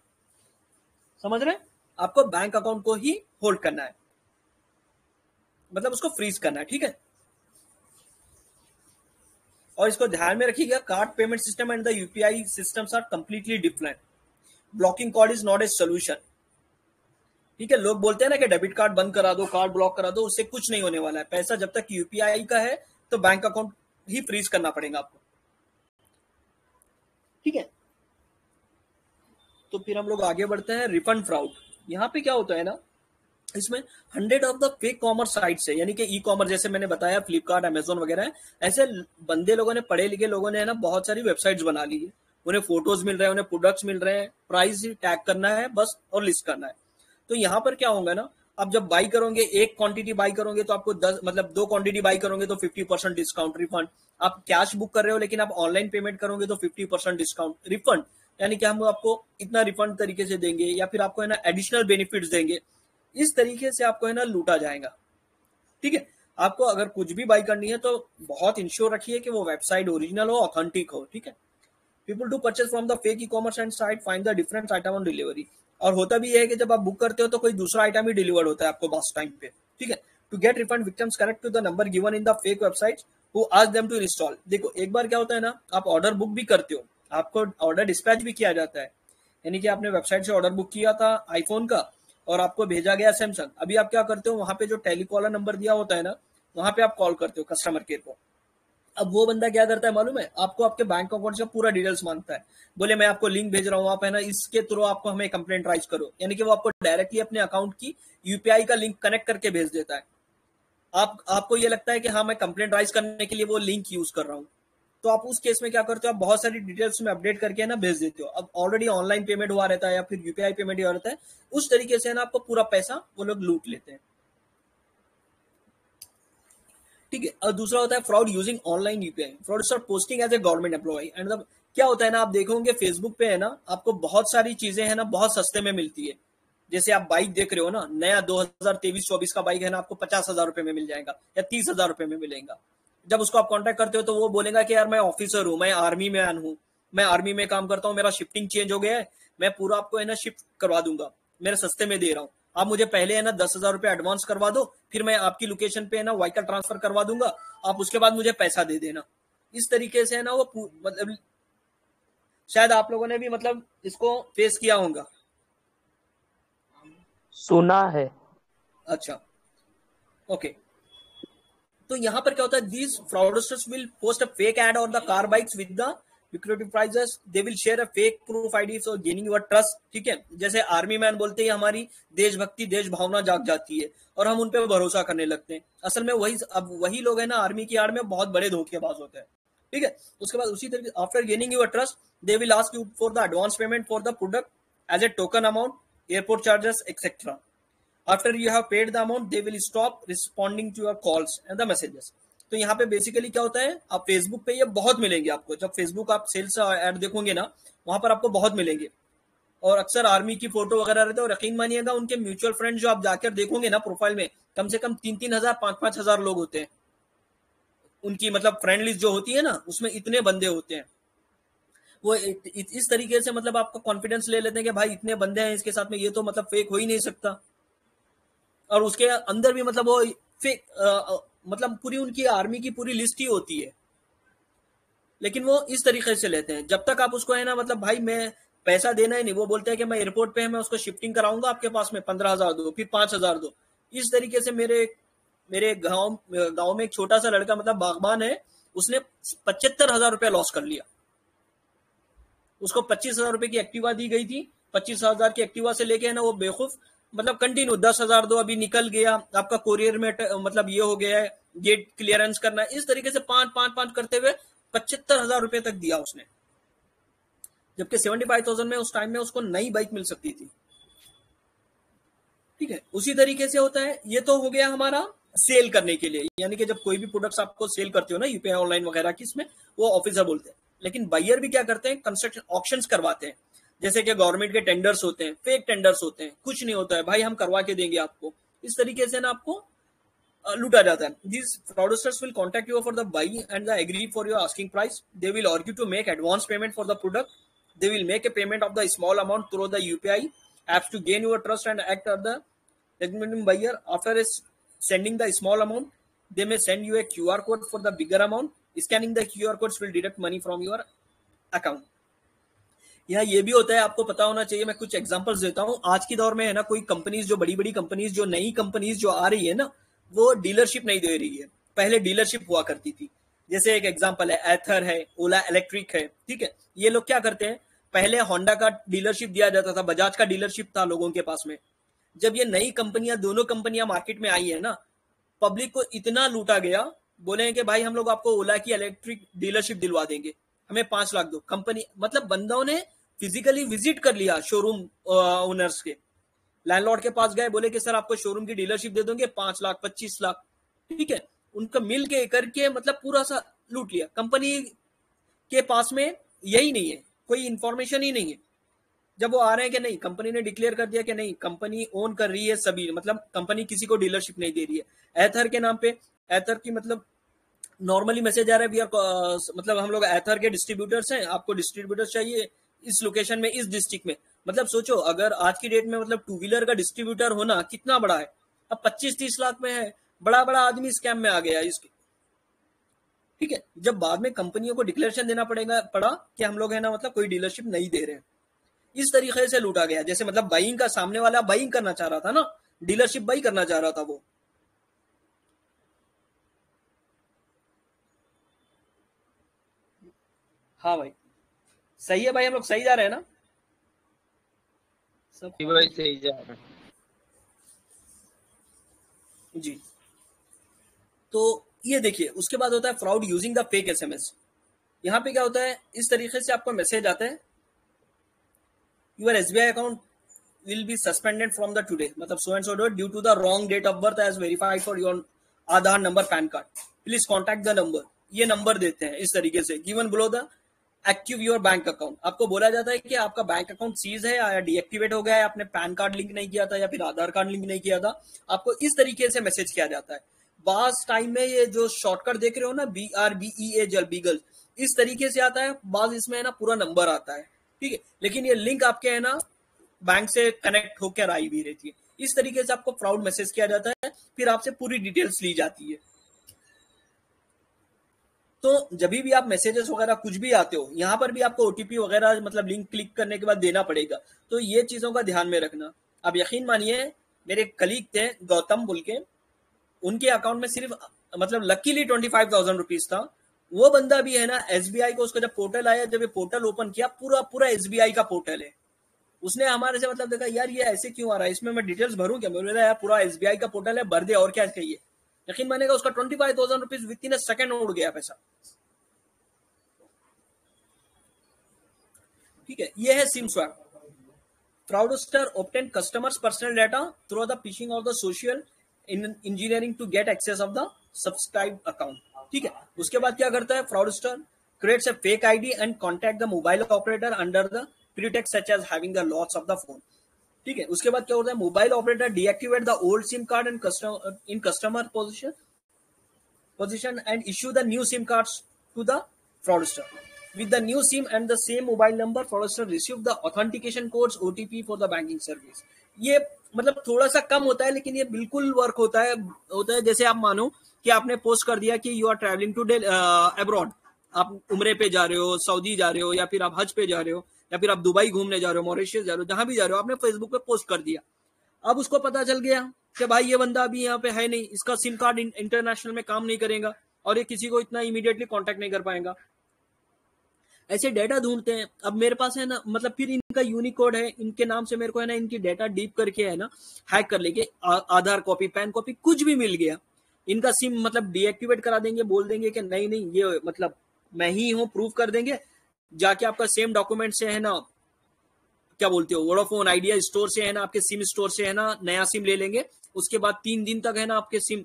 समझ रहे हैं? आपको बैंक अकाउंट को ही होल्ड करना है। मतलब उसको फ्रीज करना है, ठीक है? और इसको ध्यान में रखिएगा card payment system and the UPI systems are completely different blocking card is not a solution ठीक है, लोग बोलते हैं ना कि डेबिट कार्ड बंद करा दो कार्ड ब्लॉक करा दो, उससे कुछ नहीं होने वाला है। पैसा जब तक यूपीआई का है तो बैंक अकाउंट ही फ्रीज करना पड़ेगा आपको। ठीक है? तो फिर हम लोग आगे बढ़ते हैं रिफंड फ्रॉड यहाँ पे क्या होता है ना, इसमें hundred of the fake commerce sites है, यानी कि ई कॉमर्स जैसे मैंने बताया फ्लिपकार्ट अमेजोन वगैरह ऐसे बंदे लोगों ने, पढ़े लिखे लोगों ने है ना, बहुत सारी वेबसाइट्स बना ली है। उन्हें फ़ोटोज़ मिल रहे हैं, उन्हें प्रोडक्ट्स मिल रहे हैं प्राइस टैग करना है, बस, और लिस्ट करना है। तो यहाँ पर क्या होगा ना आप जब बाई करोगे, एक क्वांटिटी बाई करोगे तो आपको दस मतलब दो क्वांटिटी बाई करोगे तो फिफ्टी परसेंट डिस्काउंट रिफंड आप कैश बुक कर रहे हो, लेकिन आप ऑनलाइन पेमेंट करोगे तो फिफ्टी परसेंट डिस्काउंट रिफंड यानी कि हम आपको इतना रिफंड तरीके से देंगे, या फिर आपको, है ना एडिशनल बेनिफिट देंगे। इस तरीके से आपको, है ना, लूटा जाएगा। ठीक है? आपको अगर कुछ भी बाई करनी है तो बहुत इंश्योर रखिए कि वो वेबसाइट ओरिजिनल हो ऑथेंटिक हो। ठीक है? People to purchase from the fake e commerce and site find the different item on delivery और होता भी है कि जब आप बुक करते हो तो कोई दूसरा आइटम ही डिलीवर्ड होता है आपको बस टाइम पे। ठीक है? To get refund victims correct to the number given in the fake website who ask them to install देखो, एक बार क्या होता है ना, आप ऑर्डर बुक भी करते हो। आपको ऑर्डर डिस्पैच भी किया जाता है। यानी कि आपने वेबसाइट से ऑर्डर बुक किया था आईफोन का और आपको भेजा गया सैमसंग अभी आप क्या करते हो, वहाँ पे जो टेलीकॉलर नंबर दिया होता है ना, वहाँ पे आप कॉल करते हो कस्टमर केयर को। अब वो बंदा क्या करता है मालूम है? आपको आपके बैंक अकाउंट से पूरा डिटेल्स माँगता है। बोले, मैं आपको लिंक भेज रहा हूँ, आप है ना, इसके थ्रू आपको हमें कंप्लेंट राइज करो। यानी कि वो आपको डायरेक्टली अपने अकाउंट की यूपीआई का लिंक कनेक्ट करके भेज देता है। आप, आपको ये लगता है कि हाँ मैं कंप्लेंट राइज करने के लिए वो लिंक यूज़ कर रहा हूँ। तो आप उस केस में क्या करते हो? आप बहुत सारी डिटेल्स में अपडेट करके ना, भेज देते हो। अब ऑलरेडी ऑनलाइन पेमेंट हुआ रहता है या फिर यूपीआई पेमेंट हुआ रहता है, उस तरीके से ना, आपको पूरा पैसा वो लोग लूट लेते हैं। ठीक है? और दूसरा होता है fraud using online UPI fraud sir posting as a government employ and मतलब क्या होता है ना, आप देखोगे फेसबुक पे है ना, आपको बहुत सारी चीज़ें है ना, बहुत सस्ते में मिलती है। जैसे आप बाइक देख रहे हो ना, नया 2023-24 का बाइक है ना, आपको पचास हज़ार रुपए में मिल जाएगा या तीस हज़ार रुपए में मिलेगा। जब उसको आप कांटेक्ट करते हो तो वो बोलेगा कि यार मैं ऑफिसर हूँ, मैं आर्मी में हूँ, मैं आर्मी में काम करता हूँ, मेरा शिफ्टिंग चेंज हो गया है, मैं पूरा आपको है ना शिफ्ट करवा दूँगा, मेरे सस्ते में दे रहा हूँ। आप मुझे पहले है ना दस हज़ार रुपए एडवांस करवा दो फिर मैं आपकी लोकेशन पे है ना व्हीकल ट्रांसफ़र करवा दूँगा आप उसके बाद मुझे पैसा दे देना। इस तरीके से है ना वो मतलब शायद आप लोगों ने भी मतलब इसको फेस किया होगा। सुना है। अच्छा ओके तो यहाँ पर क्या होता है these fraudsters will post a fake ad on the car bikes with the lucrative prizes they will share a fake proof id so gaining your trust, ठीक है? जैसे आर्मी मैन बोलते हैं, हमारी देशभक्ति देश भावना जाग जाती है, और हम उन पे भरोसा करने लगते हैं। असल में वही, अब वही लोग है ना आर्मी की आड़ में बहुत बड़े धोखेबाज होते हैं, ठीक है? उसके बाद उसी तरीके after gaining your trust they will ask you for the advance payment for the product as a token amount airport charges etcetera after you have paid the amount they will stop responding to your calls and the messages. तो यहाँ पे basically क्या होता है, आप Facebook पे ये बहुत मिलेंगे आपको। जब फेसबुक आप सेल्स ऐड देखोगे ना, वहाँ पर आपको बहुत मिलेंगे। और अक्सर आर्मी की फ़ोटो वगैरह रहते हैं और यकीन मानिएगा, उनके म्यूचुअल फ्रेंड जो आप जाकर देखोगे ना प्रोफ़ाइल में, कम से कम तीन तीन हज़ार पाँच पाँच हज़ार लोग होते हैं। उनकी मतलब फ्रेंड लिस्ट जो होती है ना, उसमें इतने बंदे होते हैं। वो इस तरीके से मतलब आपका कॉन्फिडेंस ले लेते हैं कि भाई इतने बंदे हैं, इसके साथ में ये तो मतलब फेक हो ही नहीं सकता। और उसके अंदर भी मतलब वो फेक मतलब पूरी उनकी आर्मी की पूरी लिस्ट ही होती है। लेकिन वो इस तरीके से लेते हैं। जब तक आप उसको, है ना मतलब भाई मैं पैसा देना ही नहीं, वो बोलते हैं कि मैं एयरपोर्ट पे है, मैं उसको शिफ्टिंग कराऊँगा आपके पास में, पंद्रह हज़ार दो, फिर पाँच हज़ार दो। इस तरीके से मेरे मेरे गाँव गाँव में एक छोटा सा लड़का मतलब बागबान है, उसने पचहत्तर हज़ार रुपया लॉस कर लिया। उसको पच्चीस हज़ार रुपए की एक्टिवा दी गई थी, पच्चीस हज़ार की एक्टिवा से लेके, है ना, वो बेवकूफ़ मतलब कंटिन्यू दस हज़ार दो अभी निकल गया, आपका कोरियर में मतलब ये हो गया है गेट क्लियरेंस करना इस तरीके से पाँच पाँच पाँच करते हुए पचहत्तर हज़ार रुपए तक दिया उसने। जबकि सेवेंटी फाइव थाउज़ेंड में उस टाइम में उसको नई बाइक मिल सकती थी। ठीक है? उसी तरीके से होता है। ये तो हो गया हमारा सेल करने के लिए। यानी कि जब कोई भी प्रोडक्ट्स आपको सेल करते हो ना यूपीआई ऑनलाइन वगैरह की इसमें, वो ऑफिसर बोलते हैं। लेकिन बायर भी क्या करते हैं? कंस्ट्रक्शन ऑप्शन करवाते हैं। जैसे कि गवर्नमेंट के टेंडर्स होते हैं फेक टेंडर्स होते हैं, कुछ नहीं होता है, भाई हम करवा के देंगे आपको। इस तरीके से ना आपको लूटा जाता है। This producers will contact you for the buy and the agree for your asking price they will argue to make advance payment for the product they will make a payment of the small amount through the UPI apps to gain your trust and act of दिनियम buyer after is sending the small amount they may send you a Q R code for the bigger amount scanning the Q R code will deduct money from your account यहाँ ये भी होता है, आपको पता होना चाहिए, मैं कुछ एग्जाम्पल्स देता हूँ। आज के दौर में है ना, कोई कंपनीज़ जो बड़ी बड़ी कंपनीज़ जो, नई कंपनीज़ जो आ रही है ना, वो डीलरशिप नहीं दे रही है। पहले डीलरशिप हुआ करती थी। जैसे एक एग्ज़ाम्पल है एथर है ओला इलेक्ट्रिक है, ठीक है? ये लोग क्या करते हैं? पहले होंडा का डीलरशिप दिया जाता था बजाज का डीलरशिप था लोगों के पास में। जब ये नई कंपनियाँ दोनों कंपनियाँ मार्केट में आई है ना पब्लिक को इतना लूटा गया, बोले कि भाई हम लोग आपको ओला की इलेक्ट्रिक डीलरशिप दिलवा देंगे। हमें पाँच लाख दो। कंपनी मतलब बंदों ने फिजिकली विज़िट कर लिया शोरूम ओनर्स के। लैंडलॉर्ड के पास गए, बोले कि, सर, आपको शोरूम की डीलरशिप दे दोगे, पाँच लाख, पच्चीस लाख। ठीक है? उनका मिल के करके मतलब पूरा सा लूट लिया। कंपनी के पास में यही नहीं है, कोई इंफॉर्मेशन ही नहीं है। जब वो आ रहे हैं कि नहीं कंपनी ने डिक्लेयर कर दिया कि नहीं कंपनी ओन कर रही है सभी मतलब कंपनी किसी को डीलरशिप नहीं दे रही है। एथर के नाम पे एथर की मतलब नॉर्मली मैसेज आ रहा है वी आर मतलब हम लोग एथर के डिस्ट्रीब्यूटर्स हैं, आपको डिस्ट्रीब्यूटर्स चाहिए इस लोकेशन में, इस डिस्ट्रिक्ट में। मतलब सोचो, अगर आज की डेट में मतलब टू व्हीलर का डिस्ट्रीब्यूटर होना कितना बड़ा है? अब पच्चीस तीस लाख में है। बड़ा बड़ा आदमी स्कैम में आ गया इसके। ठीक है? जब बाद में कंपनियों को डिक्लेरेशन देना पड़ेगा, पड़ा कि हम लोग है ना मतलब कोई डीलरशिप नहीं दे रहे हैं। इस तरीके से लूटा गया। जैसे मतलब बाइंग का सामने वाला बाइंग करना चाह रहा था ना डीलरशिप बाई करना चाह रहा था वो। हाँ भाई। सही है भाई हम लोग सही जा रहे हैं ना? सब भाई सही जा रहे है। जी। तो ये देखिए उसके बाद होता है fraud using the fake SMS यहाँ पे क्या होता है इस तरीके से आपको मैसेज आता है। Your SBI account will be suspended from the today मतलब so and so date due to the wrong date of birth as verified for your Aadhaar number PAN card please contact the number ये number देते हैं इस तरीके से। Given below the active your bank account. आपको बोला जाता है कि आपका बैंक अकाउंट सीज है, या डीएक्टिवेट हो गया है, आपने पैन कार्ड लिंक नहीं किया था, या फिर आधार कार्ड लिंक नहीं किया था, आपको इस तरीके से मैसेज किया जाता है। बास टाइम में ये जो शॉर्टकट देख रहे हो ना, B R B E A जल, बीगल, इस तरीके से आता है बाज इसमें है ना, पूरा नंबर आता है, ठीक है? लेकिन ये लिंक आपके है ना, बैंक से कनेक्ट होकर आई भी रहती है। इस तरीके से आपको फ्रॉड मैसेज किया जाता है, फिर आपसे पूरी डिटेल्स ली जाती है। तो जब भी आप मैसेजेस वगैरह कुछ भी आते हो, यहाँ पर भी आपको ओटीपी वगैरह मतलब लिंक क्लिक करने के बाद देना पड़ेगा। तो ये चीज़ों का ध्यान में रखना। अब यकीन मानिए, मेरे कलीग थे, गौतम बुल के। उनके अकाउंट में सिर्फ़ मतलब luckily twenty five thousand rupees था। वो बंदा भी है ना एस को उसका जब पोर्टल आया, जब ये पोर्टल ओपन किया, पूरा पूरा एसबीआई का पोर्टल है। उसने हमारे से मतलब देखा, यार, ये ऐसे क्यों आ रहा है? इसमें मैं डिटेल्स भरूं क्या? बोला, यार, पूरा एसबीआई का पोर्टल है, भर दे, और क्या चाहिए? यकीन मानेगा उसका twenty five thousand rupees within second उड़ गया पैसा। ठीक है, ये है SIM swap fraudster obtain customers personal data through the phishing of the social engineering to get access of the subscribe account ठीक है, उसके बाद क्या करता है fraudster create a fake I D and contact the mobile operator under the pretext such as है loss of the phone ठीक है? उसके बाद क्या होता है? Mobile operator deactivate the old SIM card and customer in customer position position and issue the new SIM cards to the fraudster. With the new SIM and the same mobile number, fraudster receive the authentication codes OTP for the banking service. ये मतलब थोड़ा सा कम होता है लेकिन ये बिल्कुल work होता है होता है। जैसे आप मानो कि आपने पोस्ट कर दिया कि you are travelling to abroad आप उम्रे पे जा रहे हो सऊदी जा रहे हो या फिर आप हज पे जा रहे हो। या फिर आप दुबई घूमने जा रहे हो, मॉरिशियस जा रहे हो, जहाँ भी जा रहे हो, आपने फेसबुक पे पोस्ट कर दिया। अब उसको पता चल गया कि भाई ये बंदा अभी यहाँ पे है नहीं, इसका सिम कार्ड इंटरनेशनल में काम नहीं करेगा और ये किसी को इतना इमीडिएटली कांटेक्ट नहीं कर पाएगा। ऐसे डेटा ढूंढते हैं। अब मेरे पास है ना मतलब फिर इनका यूनिकोड है, इनके नाम से मेरे को है ना, इनकी डेटा डीप करके है ना हैक कर लेके आधार कॉपी पैन कॉपी कुछ भी मिल गया। इनका सिम मतलब डीएक्टिवेट करा देंगे, बोल देंगे कि नहीं नहीं, ये मतलब मैं ही हूँ प्रूव कर देंगे। जाके आपका सेम डॉक्यूमेंट से है ना, क्या बोलते हो वोडाफोन आइडिया स्टोर से है ना, आपके सिम स्टोर से है ना, नया सिम ले लेंगे, उसके बाद तीन दिन तक है ना आपके सिम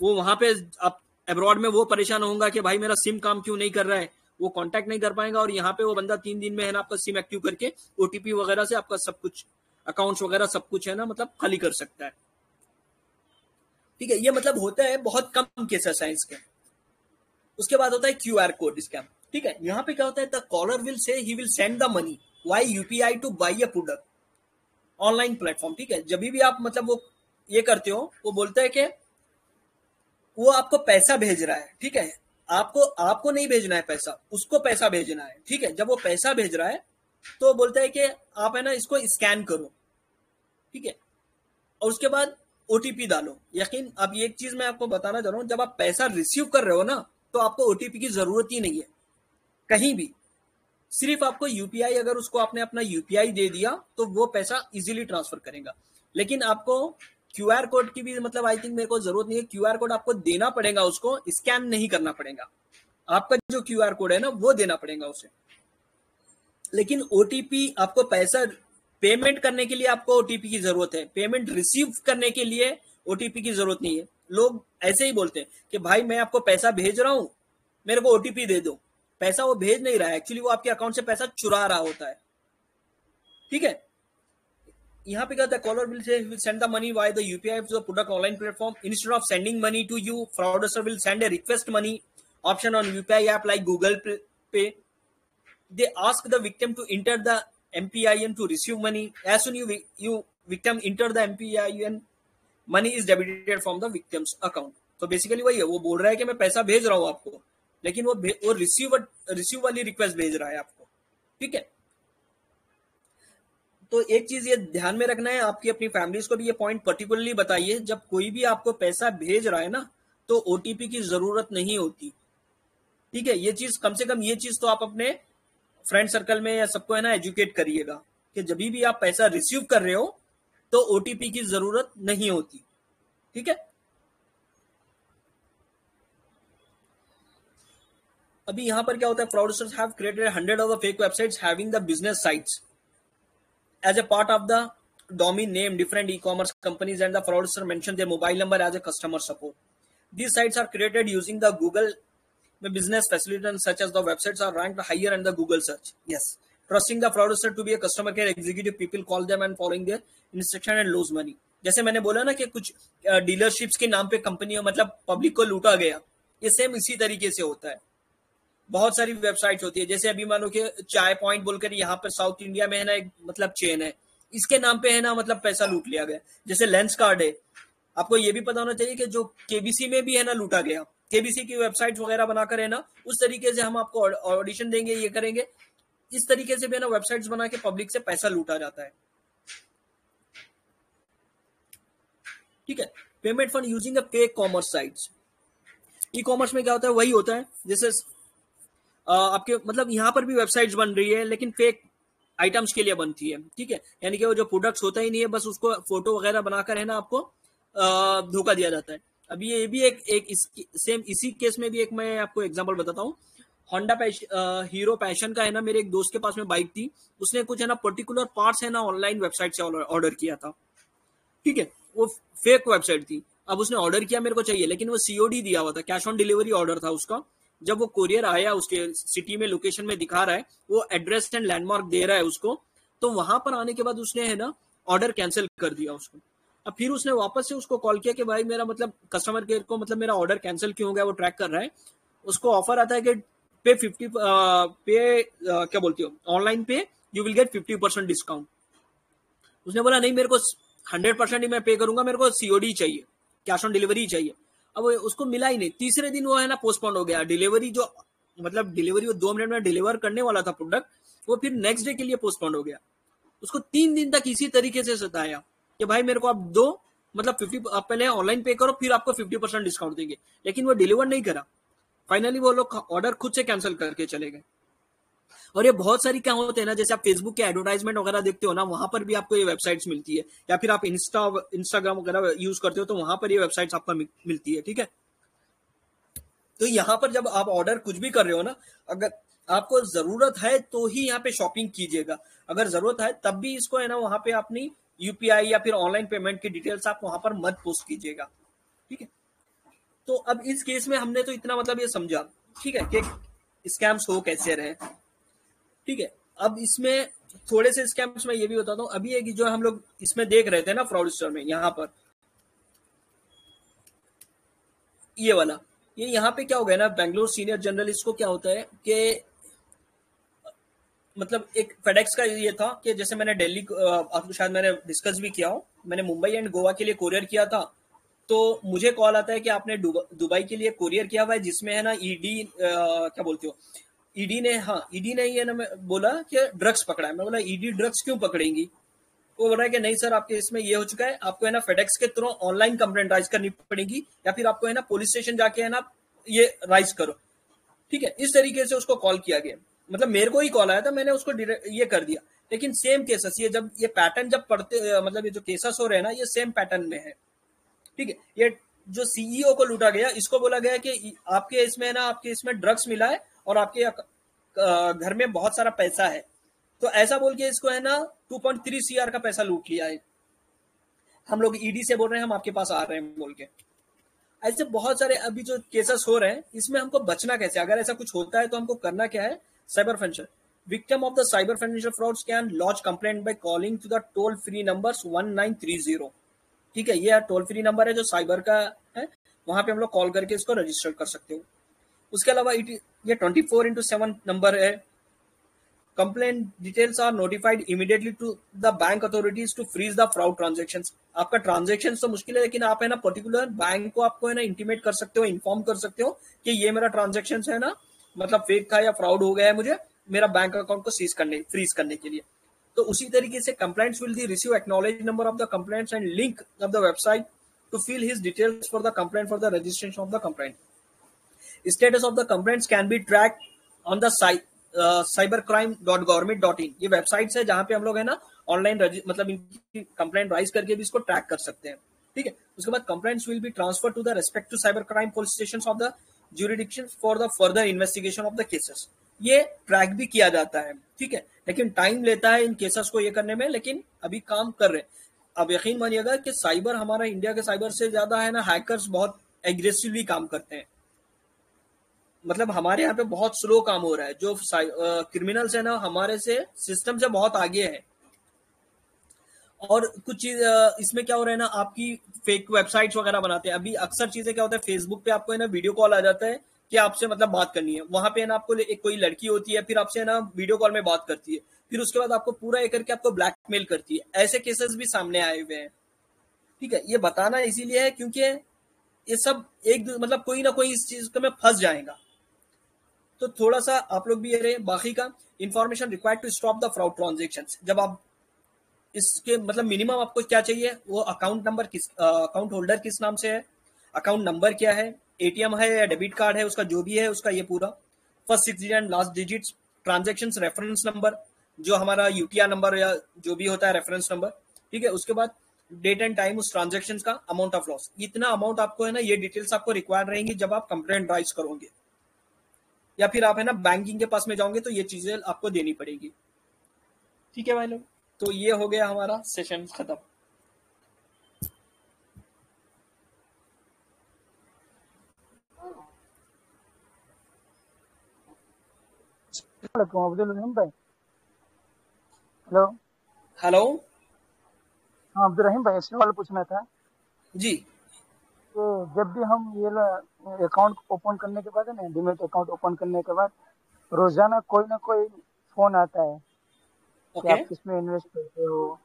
वो वहाँ पे आप अब्रॉड में वो परेशान होगा कि भाई मेरा सिम काम क्यों नहीं कर रहा है, वो कांटेक्ट नहीं कर पाएगा और यहाँ पे वो बंदा तीन दिन में है ना आपका सिम एक्टिव करके ओटीपी वगैरह से आपका सब कुछ अकाउंट्स वगैरह सब कुछ है ना मतलब खाली कर सकता है। ठीक है, ये मतलब होता है बहुत कम केसेस है इसके। उसके बाद होता है क्यू आर कोड स्कैम ठीक है, यहाँ पे क्या होता है the caller will say he will send the money via UPI to buy a product online platform ठीक है? जब भी आप मतलब वो ये करते हो, वो बोलता है कि वो आपको पैसा भेज रहा है, ठीक है? आपको आपको नहीं भेजना है पैसा, उसको पैसा भेजना है, ठीक है? जब वो पैसा भेज रहा है तो बोलता है कि आप है ना, इसको स्कैन करो, ठीक है? और उसके बाद ओटीपी डालो। यकीन, अब एक चीज़ मैं आपको बताना चाह रहा हूँ, जब आप पैसा रिसीव कर रहे हो ना तो आपको ओटीपी की ज़रूरत ही नहीं है। कहीं भी। सिर्फ़ आपको यूपीआई अगर उसको आपने अपना यूपीआई दे दिया तो वो पैसा इजीली ट्रांसफ़र करेगा। लेकिन आपको क्यू आर कोड की भी मतलब आई थिंक मेरे को ज़रूरत नहीं है। क्यू आर कोड आपको देना पड़ेगा उसको स्कैन नहीं करना पड़ेगा। आपका जो क्यू आर कोड है ना, वो देना पड़ेगा उसे। लेकिन ओटीपी आपको पैसा पेमेंट करने के लिए आपको ओटीपी की ज़रूरत है। पेमेंट रिसीव करने के लिए ओटीपी की ज़रूरत नहीं है। लोग ऐसे ही बोलते हैं कि, भाई, मैं आपको पैसा भेज रहा हूँ, मेरे को ओटीपी दे दो। पैसा वो भेज नहीं रहा है। एक्चुअली वो आपके अकाउंट से पैसा चुरा रहा होता है। ठीक है? यहाँ पे कहता है? Caller will say will send the money via the UPI product online platform instead of sending money to you fraudster will send a request money option on UPI app like Google Pay. They ask the victim to enter the MPIN to receive money. As soon you you victim enter the MPIN, money is debited from the victim's account. तो basically वही है। वो बोल रहा है कि मैं पैसा भेज रहा हूँ आपको। लेकिन वो वो रिसीव रिसीव वाली रिक्वेस्ट भेज रहा है आपको। ठीक है? तो एक चीज़ ये ध्यान में रखना है, आपकी अपनी फैमिलीज़ को भी ये पॉइंट पर्टिकुलरली बताइए, जब कोई भी आपको पैसा भेज रहा है ना तो ओटीपी की ज़रूरत नहीं होती। ठीक है? ये चीज़, कम से कम ये चीज़ तो आप अपने फ्रेंड सर्कल में या सबको है ना एजुकेट करिएगा कि जब भी आप पैसा रिसीव कर रहे हो तो ओटीपी की ज़रूरत नहीं होती। ठीक है? अभी यहाँ पर क्या होता है fraudsters have created hundred of the fake websites having the business sites as a part of the domain name different e commerce companies and the fraudster mention their mobile number as a customer support these sites are created using the Google business facilitation such as the websites are rank higher and the Google search yes trusting the fraudster to be a customer care executive people call them and following their instruction and lose money जैसे मैंने बोला ना कि कुछ dealerships के नाम पे कंपनियों मतलब पब्लिक को लूटा गया, ये सेम इसी तरीके से होता है। बहुत सारी वेबसाइट होती है। जैसे अभी मान कि चाय पॉइंट बोलकर यहाँ पर साउथ इंडिया में है ना एक मतलब चेन है। इसके नाम पे है ना मतलब पैसा लूट लिया गया। जैसे लेंस कार्ड है। आपको ये भी पता होना चाहिए कि जो केबीसी में भी है ना लूटा गया। केबीसी की वेबसाइट वगैरह बनाकर है ना, उस तरीके से हम आपको ऑडिशन देंगे, ये करेंगे। इस तरीके से भी है ना वेबसाइट्स बना के पब्लिक से पैसा लूटा जाता है। ठीक है? Payment fund using a fake commerce sites e commerce में क्या होता है? वही होता है। जैसे आपके मतलब यहाँ पर भी वेबसाइट्स बन रही है लेकिन फेक आइटम्स के लिए बनती है ठीक है? यानी कि वो जो प्रोडक्ट्स होता ही नहीं है बस उसको फ़ोटो वगैरह बनाकर है ना आपको धोखा दिया जाता है। अभी ये भी एक एक इस, सेम इसी केस में भी एक मैं आपको एग्जांपल बताता हूँ। होंडा पैश, हीरो पैशन का है ना मेरे एक दोस्त के पास में बाइक थी। उसने कुछ है ना पर्टिकुलर पार्ट्स है ना ऑनलाइन वेबसाइट से ऑर्डर किया था ठीक है? वो फेक वेबसाइट थी। अब उसने ऑर्डर किया मेरे को चाहिए लेकिन वो सीओडी दिया हुआ था कैश ऑन डिलीवरी ऑर्डर था उसका। जब वो कोरियर आया उसके सिटी में लोकेशन में दिखा रहा है वो एड्रेस एंड लैंडमार्क दे रहा है उसको तो वहाँ पर आने के बाद उसने है ना ऑर्डर कैंसिल कर दिया उसको। अब फिर उसने वापस से उसको कॉल किया कि भाई मेरा मतलब कस्टमर केयर को मतलब मेरा ऑर्डर कैंसिल क्यों हो गया वो ट्रैक कर रहा है। उसको ऑफ़र आता है कि पे फिफ्टी पे आ, क्या बोलती हो ऑनलाइन पे you will get fifty percent discount उसने बोला नहीं मेरे को हंड्रेड परसेंट ही मैं पे करूँगा मेरे को सीओडी चाहिए कैश ऑन डिलीवरी चाहिए। अब उसको मिला ही नहीं। तीसरे दिन वो है ना पोस्टपोन हो गया। डिलीवरी जो मतलब डिलीवरी वो दो मिनट में डिलीवर करने वाला था प्रोडक्ट वो फिर नेक्स्ट डे के लिए पोस्टपोन हो गया। उसको तीन दिन तक इसी तरीके से सताया कि भाई मेरे को आप दो मतलब फिफ्टी आप पहले ऑनलाइन पे करो, फिर आपको फिफ्टी परसेंट डिस्काउंट देंगे। लेकिन वो डिलीवर नहीं करा। फाइनली वो लोग ऑर्डर खुद से कैंसिल करके चले गए। और ये बहुत सारी क्या होते हैं ना, जैसे आप फेसबुक के एडवर्टाइजमेंट वगैरह देखते हो ना, वहाँ पर भी आपको ये वेबसाइट्स मिलती है। या फिर आप इंस्टा इंस्टाग्राम वगैरह यूज़ करते हो तो वहाँ पर ये वेबसाइट्स आपको मिलती है, ठीक है? तो यहाँ पर जब आप ऑर्डर कुछ भी कर रहे हो ना, अगर आपको ज़रूरत है तो ही यहाँ पे शॉपिंग कीजिएगा। अगर ज़रूरत है, तब भी इसको है ना, वहाँ पे अपनी यूपीआई या फिर ऑनलाइन पेमेंट की डिटेल्स आप वहाँ पर मत पोस्ट कीजिएगा, ठीक है? तो अब इस केस में हमने तो इतना मतलब ये समझा, ठीक है, कि स्कैम्स हो कैसे रहे ठीक है, अब इसमें थोड़े से स्कैम्स में ये भी बताता हूँ। अभी एक जो हम लोग इसमें देख रहे थे ना फ्रॉडस्टर में, यहाँ पर, ये वाला, ये यहाँ पे क्या हो गया ना बेंगलोर सीनियर जर्नलिस्ट को क्या होता है कि मतलब एक फेडेक्स का ये था कि जैसे मैंने दिल्ली आपको शायद मैंने डिस्कस भी किया हो, मैंने मुंबई एंड गोवा के लिए कोरियर किया था तो मुझे कॉल आता है कि आपने दुबई के लिए कोरियर किया हुआ है, जिसमें है ना ईडी क्या बोलते हो ईडी ने हाँ ईडी ने ये ना बोला कि ड्रग्स पकड़ा है। मैं बोला, ईडी ड्रग्स क्यों पकड़ेंगी? वो बोल रहा है कि, नहीं सर, आपके इसमें ये हो चुका है। आपको है ना फेडेक्स के थ्रू ऑनलाइन कंप्लेंट राइज करनी पड़ेगी या फिर आपको है ना पुलिस स्टेशन जाके है ना ये राइज करो। ठीक है, इस तरीके से उसको कॉल किया गया। मतलब मेरे को ही कॉल आया था, मैंने उसको ये कर दिया। लेकिन सेम केसेस ये जब, ये पैटर्न जब पढ़ते मतलब ये जो केसेस हो रहे हैं ना, ये सेम पैटर्न में है। ठीक है, ये जो सीईओ को लूटा गया, इसको बोला गया कि, आपके इसमें ना, आपके इसमें ड्रग्स मिला है और आपके घर में बहुत सारा पैसा है। तो ऐसा बोल के इसको है ना 2.3 सीआर का पैसा लूट लिया है। हम लोग ईडी से बोल रहे हैं, हम आपके पास आ रहे हैं बोल के। ऐसे बहुत सारे अभी जो केसेस हो रहे हैं, इसमें हमको बचना कैसे? अगर ऐसा कुछ होता है तो हमको करना क्या है? Cyber financial victim of the cyber financial frauds can launch complaint by calling to the toll free number one ठीक है, ये टोल फ्री नंबर है जो साइबर का है, वहाँ पे हम लोग कॉल करके इसको रजिस्टर कर सकते हो। उसके अलावा ये twenty four into seven number है। Complain details are notified immediately to the bank authorities to freeze the fraud transaction आपका ट्रांजेक्शन तो मुश्किल है, लेकिन आप है ना पर्टिकुलर बैंक को आपको है ना इंटीमेट कर सकते हो इन्फॉर्म कर सकते हो कि ये मेरा ट्रांजेक्शन है ना मतलब फेक था या फ्रॉड हो गया है मुझे, मेरा बैंक अकाउंट को सीज करने फ्रीज करने के लिए। तो उसी तरीके से complaints will the receive acknowledge number of the complaints and link of the website to fill his details for the complaint for the registration of the complaint status of the complaints can be track on the cybercrime dot government dot in ये website है जहाँ पे हम लोग है ना online मतलब इनकी कंप्लेंट राइज करके भी इसको ट्रैक कर सकते हैं। ठीक है? उसके बाद complaints will be transfer to the respect to cyber crime police station of the jurisdiction for the further investigation of the cases ये ट्रैक भी किया जाता है। ठीक है? लेकिन टाइम लेता है इन केसेस को ये करने में, लेकिन अभी काम कर रहे हैं। अब यकीन मानिएगा कि साइबर हमारा इंडिया के साइबर से ज़्यादा है ना हैकर्स बहुत एग्रेसिवली काम करते हैं। मतलब हमारे यहाँ पे बहुत स्लो काम हो रहा है। जो क्रिमिनल्स है ना, हमारे से सिस्टम से बहुत आगे है। और कुछ चीज़ इसमें क्या हो रहा है ना, आपकी फेक वेबसाइट्स वगैरह बनाते हैं। अभी अक्सर चीज़ें क्या होता है फेसबुक पे आपको है ना वीडियो कॉल आ जाता है कि आपसे मतलब बात करनी है। वहाँ पे ना, आपको एक कोई लड़की होती है, फिर आपसे ना वीडियो कॉल में बात करती है। फिर उसके बाद आपको पूरा एक करके आपको ब्लैकमेल करती है। ऐसे केसेस भी सामने आए हुए हैं। ठीक है, ये बताना इसीलिए है क्योंकि ये सब एक मतलब कोई ना कोई इस चीज़ में फंस जाएगा। तो थोड़ा सा आप लोग भी ये बाकी का information required to stop the fraud transaction जब आप इसके मतलब मिनिमम आपको क्या चाहिए? वो अकाउंट नंबर किस अकाउंट होल्डर किस नाम से है? अकाउंट नंबर क्या है? एटीएम है या डेबिट कार्ड है? उसका जो भी है, उसका ये पूरा। First six digit last digit transaction reference number जो हमारा यूटीआर नंबर या जो भी होता है रेफरेंस नंबर ठीक है? उसके बाद डेट एंड टाइम उस ट्रांजेक्शन का अमाउंट ऑफ़ लॉस इतना अमाउंट आपको है ना, ये डिटेल्स आपको रिक्वायर रहेंगी जब आप कंप्लेंट राइज करोगे। या फिर आप है ना बैंकिंग के पास में जाओगे तो ये चीज़ें आपको देनी पड़ेगी। ठीक है भाई लोग? तो ये हो गया हमारा सेशन खत्म। अब्दुल रहीम भाई हेलो? हेलो? हाँ अब्दुल रहीम भाई सवाल पूछना था। जी। तो जब भी हम ये अकाउंट ओपन करने के बाद है ना डिमेट अकाउंट ओपन करने के बाद रोज़ाना कोई ना कोई फ़ोन आता है कि आप किसमें इन्वेस्ट करते हो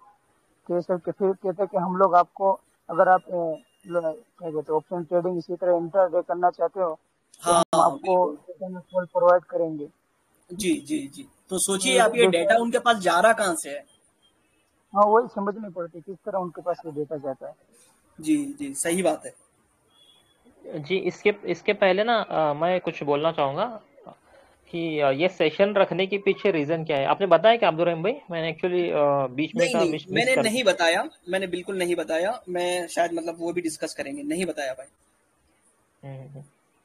कैसे कि फिर कहते हैं कि हम लोग आपको अगर आप क्या कहते ऑप्शन ट्रेडिंग इसी तरह इंटर करना चाहते हो तो हाँ, हम आपको कॉल प्रोवाइड करेंगे। जी जी जी। तो सोचिए आप ये डेटा उनके पास जा रहा कहाँ से है? हाँ वही समझ नहीं पड़ती किस तरह उनके पास ये डेटा जाता है। जी जी सही बात है। जी इसके इसके पहले ना आ, मैं कुछ बोलना चाहूँगा कि ये सेशन रखने के पीछे रीजन क्या है? आपने बताया कि अब्दुल भाई? मैंने एक्चुअली बीच में नहीं, का नहीं, मैंने कर... नहीं बताया मैंने बिल्कुल नहीं बताया मैं शायद मतलब वो भी डिस्कस करेंगे नहीं बताया भाई।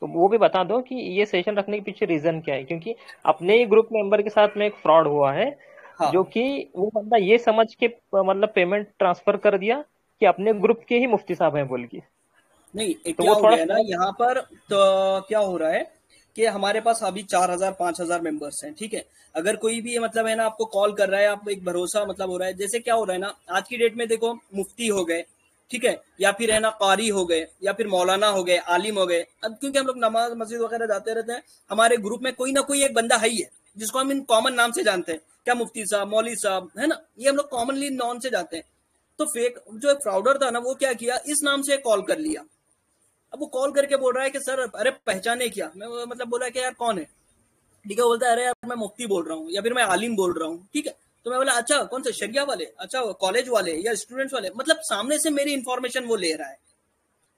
तो वो भी बता दो कि ये सेशन रखने के पीछे रीजन क्या है क्योंकि अपने ही ग्रुप मेंबर के साथ में एक फ्रॉड हुआ है हाँ। जो कि वो बंदा ये समझ के मतलब पेमेंट ट्रांसफ़र कर दिया कि अपने ग्रुप के ही मुफ्ती साहब हैं बोल के। नहीं तो क्या हो गया ना यहाँ पर तो क्या हो रहा है कि हमारे पास अभी चार हज़ार पाँच हज़ार मेंबर्स हैं ठीक है? अगर कोई भी मतलब है ना आपको कॉल कर रहा है आपको एक भरोसा मतलब हो रहा है जैसे क्या हो रहा है ना आज की डेट में देखो मुफ्ती हो गए ठीक है? या फिर है ना कारी हो गए या फिर मौलाना हो गए आलिम हो गए अब क्योंकि हम लोग नमाज़ मस्जिद वगैरह जाते रहते हैं हमारे ग्रुप में कोई ना कोई एक बंदा है ही है जिसको हम इन कॉमन नाम से जानते हैं क्या मुफ्ती साहब मौली साहब है ना? ये हम लोग कॉमनली नॉन से जाते हैं। तो फेक जो एक फ्रॉडर था ना वो क्या किया इस नाम से कॉल कर लिया। अब वो कॉल करके बोल रहा है कि, सर, अरे, पहचाने क्या? मैं मतलब बोला कि, यार, कौन है? ठीक है बोलता है, अरे, यार, मैं मुफ्ती बोल रहा हूँ, या फिर मैं आलिम बोल रहा हूँ। ठीक है तो मैं बोला अच्छा कौन से, शरिया वाले? अच्छा कॉलेज वाले या स्टूडेंट्स वाले? मतलब सामने से मेरी इन्फॉर्मेशन वो ले रहा है।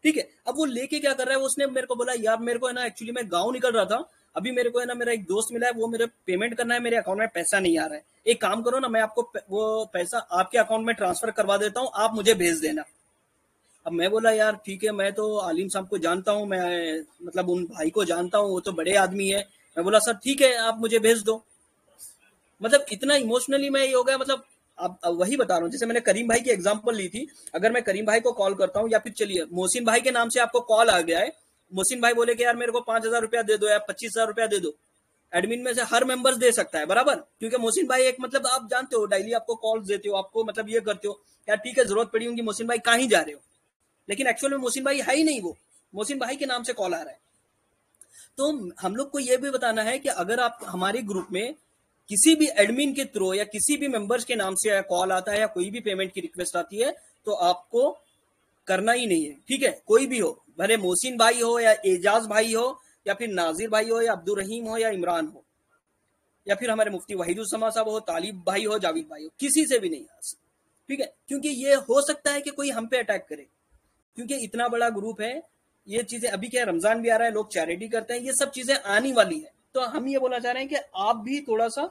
ठीक है, अब वो लेके क्या कर रहा है, उसने मेरे को बोला, यार, मेरे को है ना एक्चुअली मैं गाँव निकल रहा था, अभी मेरे को है ना, मेरा एक दोस्त मिला है, वो मेरे पेमेंट करना है, मेरे अकाउंट में पैसा नहीं आ रहा है। एक काम करो ना, मैं आपको वो पैसा आपके अकाउंट में ट्रांसफ़र करवा देता हूँ, आप मुझे भेज देना। अब मैं बोला, यार, ठीक है, मैं तो आलिम साहब को जानता हूँ, मैं मतलब उन भाई को जानता हूँ, वो तो बड़े आदमी है। मैं बोला, सर, ठीक है, आप मुझे भेज दो। मतलब इतना इमोशनली मैं ये हो गया मतलब अब वही बता रहा हूँ, जैसे मैंने करीम भाई की एग्ज़ाम्पल ली थी, अगर मैं करीम भाई को कॉल करता हूँ, या फिर चलिए, मोहसिन भाई के नाम से आपको कॉल आ गया है, मोहसिन भाई बोले कि, यार, मेरे को पाँच हज़ार रुपया दे दो या पच्चीस हज़ार रुपया दे दो। एडमिन में से हर मेंबर्स दे सकता है, बराबर? क्योंकि मोहसिन भाई एक मतलब आप जानते हो डेली आपको कॉल देते हो, आपको मतलब ये करते हो, यार, ठीक है, ज़रूरत पड़ी होगी, मोहसिन भाई कहीं जा रहे हो? लेकिन एक्चुअल में मोहसिन भाई है ही नहीं वो। मोहसिन भाई के नाम से कॉल आ रहा है। तो हम लोग को यह भी बताना है कि अगर आप हमारे ग्रुप में किसी भी एडमिन के थ्रू या किसी भी मेंबर्स के नाम से कॉल आता है या कोई भी पेमेंट की रिक्वेस्ट आती है तो आपको करना ही नहीं है। ठीक है? कोई भी हो, भले मोहसिन भाई हो या एजाज भाई हो या फिर नाजिर भाई हो या अब्दुल रहीम हो या इमरान हो, या फिर हमारे मुफ्ती वहीदुसमा साहब हो, तालिब भाई हो, जावेद भाई हो, किसी से भी नहीं ठीक है? क्योंकि ये हो सकता है कि कोई हम पे अटैक करे। क्योंकि इतना बड़ा ग्रुप है, ये चीज़ें अभी क्या रमज़ान भी आ रहा है, लोग चैरिटी करते हैं, ये सब चीज़ें आने वाली है। तो हम ये बोलना चाह रहे हैं कि आप भी थोड़ा सा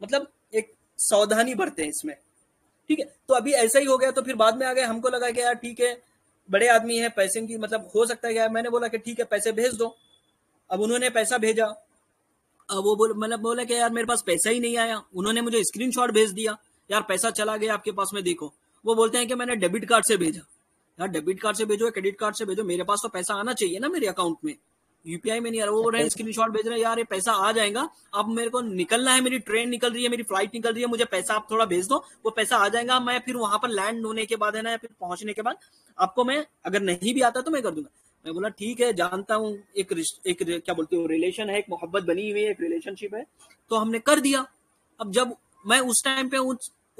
मतलब एक सावधानी बरते हैं इसमें, ठीक है? तो अभी ऐसा ही हो गया तो फिर बाद में आ गए, हमको लगा कि यार ठीक है, बड़े आदमी है, पैसे की मतलब हो सकता है यार, मैंने बोला कि ठीक है, पैसे भेज दो। अब उन्होंने पैसा भेजा। अब वो बोल मतलब बोला कि यार मेरे पास पैसा ही नहीं आया। उन्होंने मुझे स्क्रीनशॉट भेज दिया, यार पैसा चला गया आपके पास में, देखो। वो बोलते हैं कि मैंने डेबिट कार्ड से भेजा। यार डेबिट कार्ड से भेजो या क्रेडिट कार्ड से भेजो, मेरे पास तो पैसा आना चाहिए ना मेरे अकाउंट में। यूपीआई में नहीं रहा, वो बोल रहे हैं स्क्रीन भेज रहे हैं, यार ये पैसा आ जाएगा, अब मेरे को निकलना है, मेरी ट्रेन निकल रही है, मेरी फ़्लाइट निकल रही है, मुझे पैसा आप थोड़ा भेज दो, वो पैसा आ जाएगा, मैं फिर वहाँ पर लैंड होने के बाद है ना फिर पहुँचने के बाद, आपको मैं, अगर नहीं भी आता तो मैं कर दूँगा। मैं बोला, ठीक है, जानता हूँ, एक एक क्या बोलते हो रिलेशन है, एक मोहब्बत बनी हुई है, एक रिलेशनशिप है। तो हमने कर दिया। अब जब मैं उस टाइम पे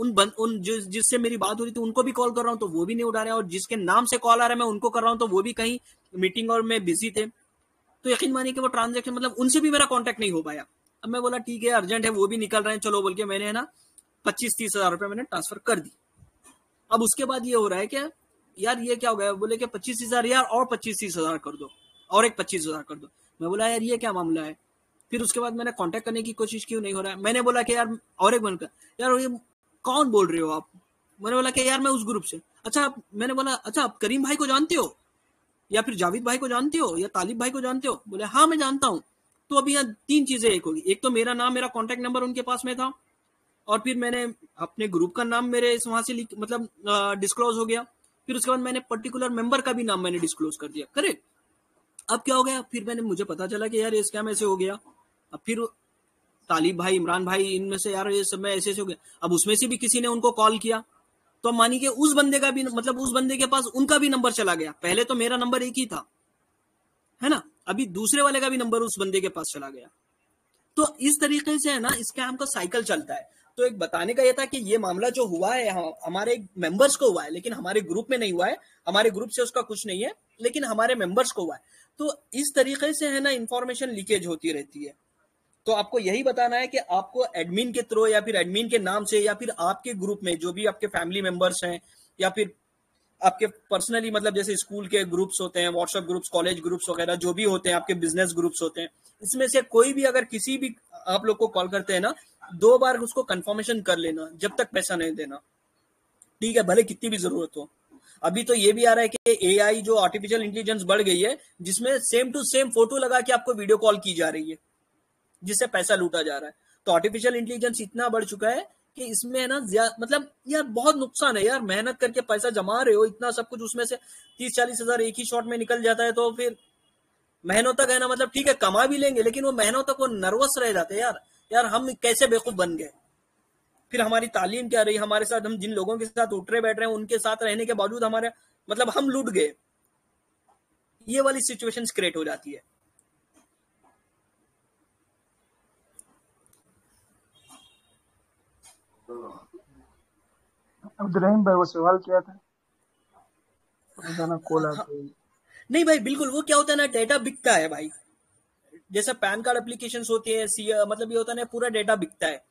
उन बन, उन जिस जिससे मेरी बात हो रही थी उनको भी कॉल कर रहा हूँ तो वो भी नहीं उठा रहे और जिसके नाम से कॉल आ रहा है मैं उनको कर रहा हूँ तो वो भी कहीं मीटिंग और में बिज़ी थे। तो यकीन मानिए कि वो ट्रांजेक्शन मतलब उनसे भी मेरा कॉन्टेक्ट नहीं हो पाया। अब मैं बोला ठीक है अर्जेंट है वो भी निकल रहे हैं। चलो बोल के मैंने है ना पच्चीस तीस हज़ार रुपये मैंने ट्रांसफ़र कर दी। अब उसके बाद ये हो रहा है क्या यार ये क्या हो गया? बोले कि पच्चीस हज़ार यार और पच्चीस तीस हज़ार कर दो और एक पच्चीस हज़ार कर दो। मैं बोला यार ये क्या मामला है? फिर उसके बाद मैंने कांटेक्ट करने की कोशिश क्यों नहीं हो रहा है? मैंने बोला कि यार और एक बनकर यार ये कौन बोल रहे हो आप? मैंने बोला कि यार मैं उस ग्रुप से। अच्छा आप मैंने बोला अच्छा आप करीम भाई को जानते हो? या फिर जावेद भाई को जानते हो? या तालिब भाई को जानते हो? बोले हाँ मैं जानता हूँ। तो अभी यहाँ तीन चीज़ें एक होगी। एक तो मेरा नाम, मेरा कॉन्टेक्ट नंबर उनके पास में था। और फिर मैंने अपने ग्रुप का नाम मेरे वहाँ से मतलब डिस्क्लोज हो गया। फिर उसके बाद मैंने पर्टिकुलर मेंबर का भी नाम मैंने डिस्क्लोज कर दिया। करेक्ट अब क्या हो गया? फिर मैंने, मुझे पता चला कि यार, ये स्कैम ऐसे हो गया। अब फिर तालिब भाई, इमरान भाई, इनमें से यार ये सब में ऐसे ऐसे हो गया। अब उसमें से भी किसी ने उनको कॉल किया तो मानी कि उस बंदे का भी मतलब उस बंदे के पास उनका भी नंबर चला गया। पहले तो मेरा नंबर एक ही था, है ना? अभी दूसरे वाले का भी नंबर उस बंदे के पास चला गया। तो इस तरीके से है ना स्कैम का साइकिल चलता है। तो एक बताने का यह था कि ये मामला जो हुआ है हमारे मेंबर्स को हुआ है, लेकिन हमारे ग्रुप में नहीं हुआ है। हमारे ग्रुप से उसका कुछ नहीं है, लेकिन हमारे मेंबर्स को हुआ है। तो इस तरीके से है ना इंफॉर्मेशन लीकेज होती रहती है। तो आपको यही बताना है कि आपको एडमिन के थ्रू या फिर एडमिन के नाम से या फिर आपके ग्रुप में जो भी आपके फैमिली मेंबर्स हैं या फिर आपके पर्सनली मतलब जैसे स्कूल के ग्रुप्स होते हैं व्हाट्सएप ग्रुप्स कॉलेज ग्रुप्स वगैरह जो भी होते हैं, आपके बिज़नेस ग्रुप्स होते हैं, इसमें से कोई भी अगर किसी भी आप लोग को कॉल करते हैं ना, दो बार उसको कंफर्मेशन कर लेना, जब तक पैसा नहीं देना। ठीक है, भले कितनी भी ज़रूरत हो। अभी तो ये भी आ रहा है कि एआई जो आर्टिफिशियल इंटेलिजेंस बढ़ गई है, जिसमें सेम टू सेम फ़ोटो लगा के आपको वीडियो कॉल की जा रही है। जिससे पैसा लूटा जा रहा है। तो आर्टिफिशियल इंटेलिजेंस इतना बढ़ चुका है कि इसमें ना मतलब यार बहुत नुकसान है यार, मेहनत करके पैसा जमा रहे हो, इतना सब कुछ उसमें से तीस चालीस हज़ार एक ही शॉट में निकल जाता है तो फिर महीनों तक है ना मतलब ठीक है, कमा भी लेंगे, लेकिन वो महीनों तक वो नर्वस रह जाते हैं यार। यार हम कैसे बेवकूफ़ बन गए? फिर हमारी तालीम क्या रही? हमारे साथ हम जिन लोगों के साथ उठ रहे, बैठ रहे हैं, उनके साथ रहने के बावजूद हमारे मतलब हम लूट गए। ये वाली सिचुएशन क्रिएट हो जाती है। अब्दुलरहीम भाई वो सवाल किया था। कॉल हाँ, नहीं भाई बिल्कुल वो क्या होता है ना डेटा बिकता है भाई। जैसे पैन कार्ड एप्लीकेशन होती है सी मतलब ये होता है ना पूरा डेटा बिकता है।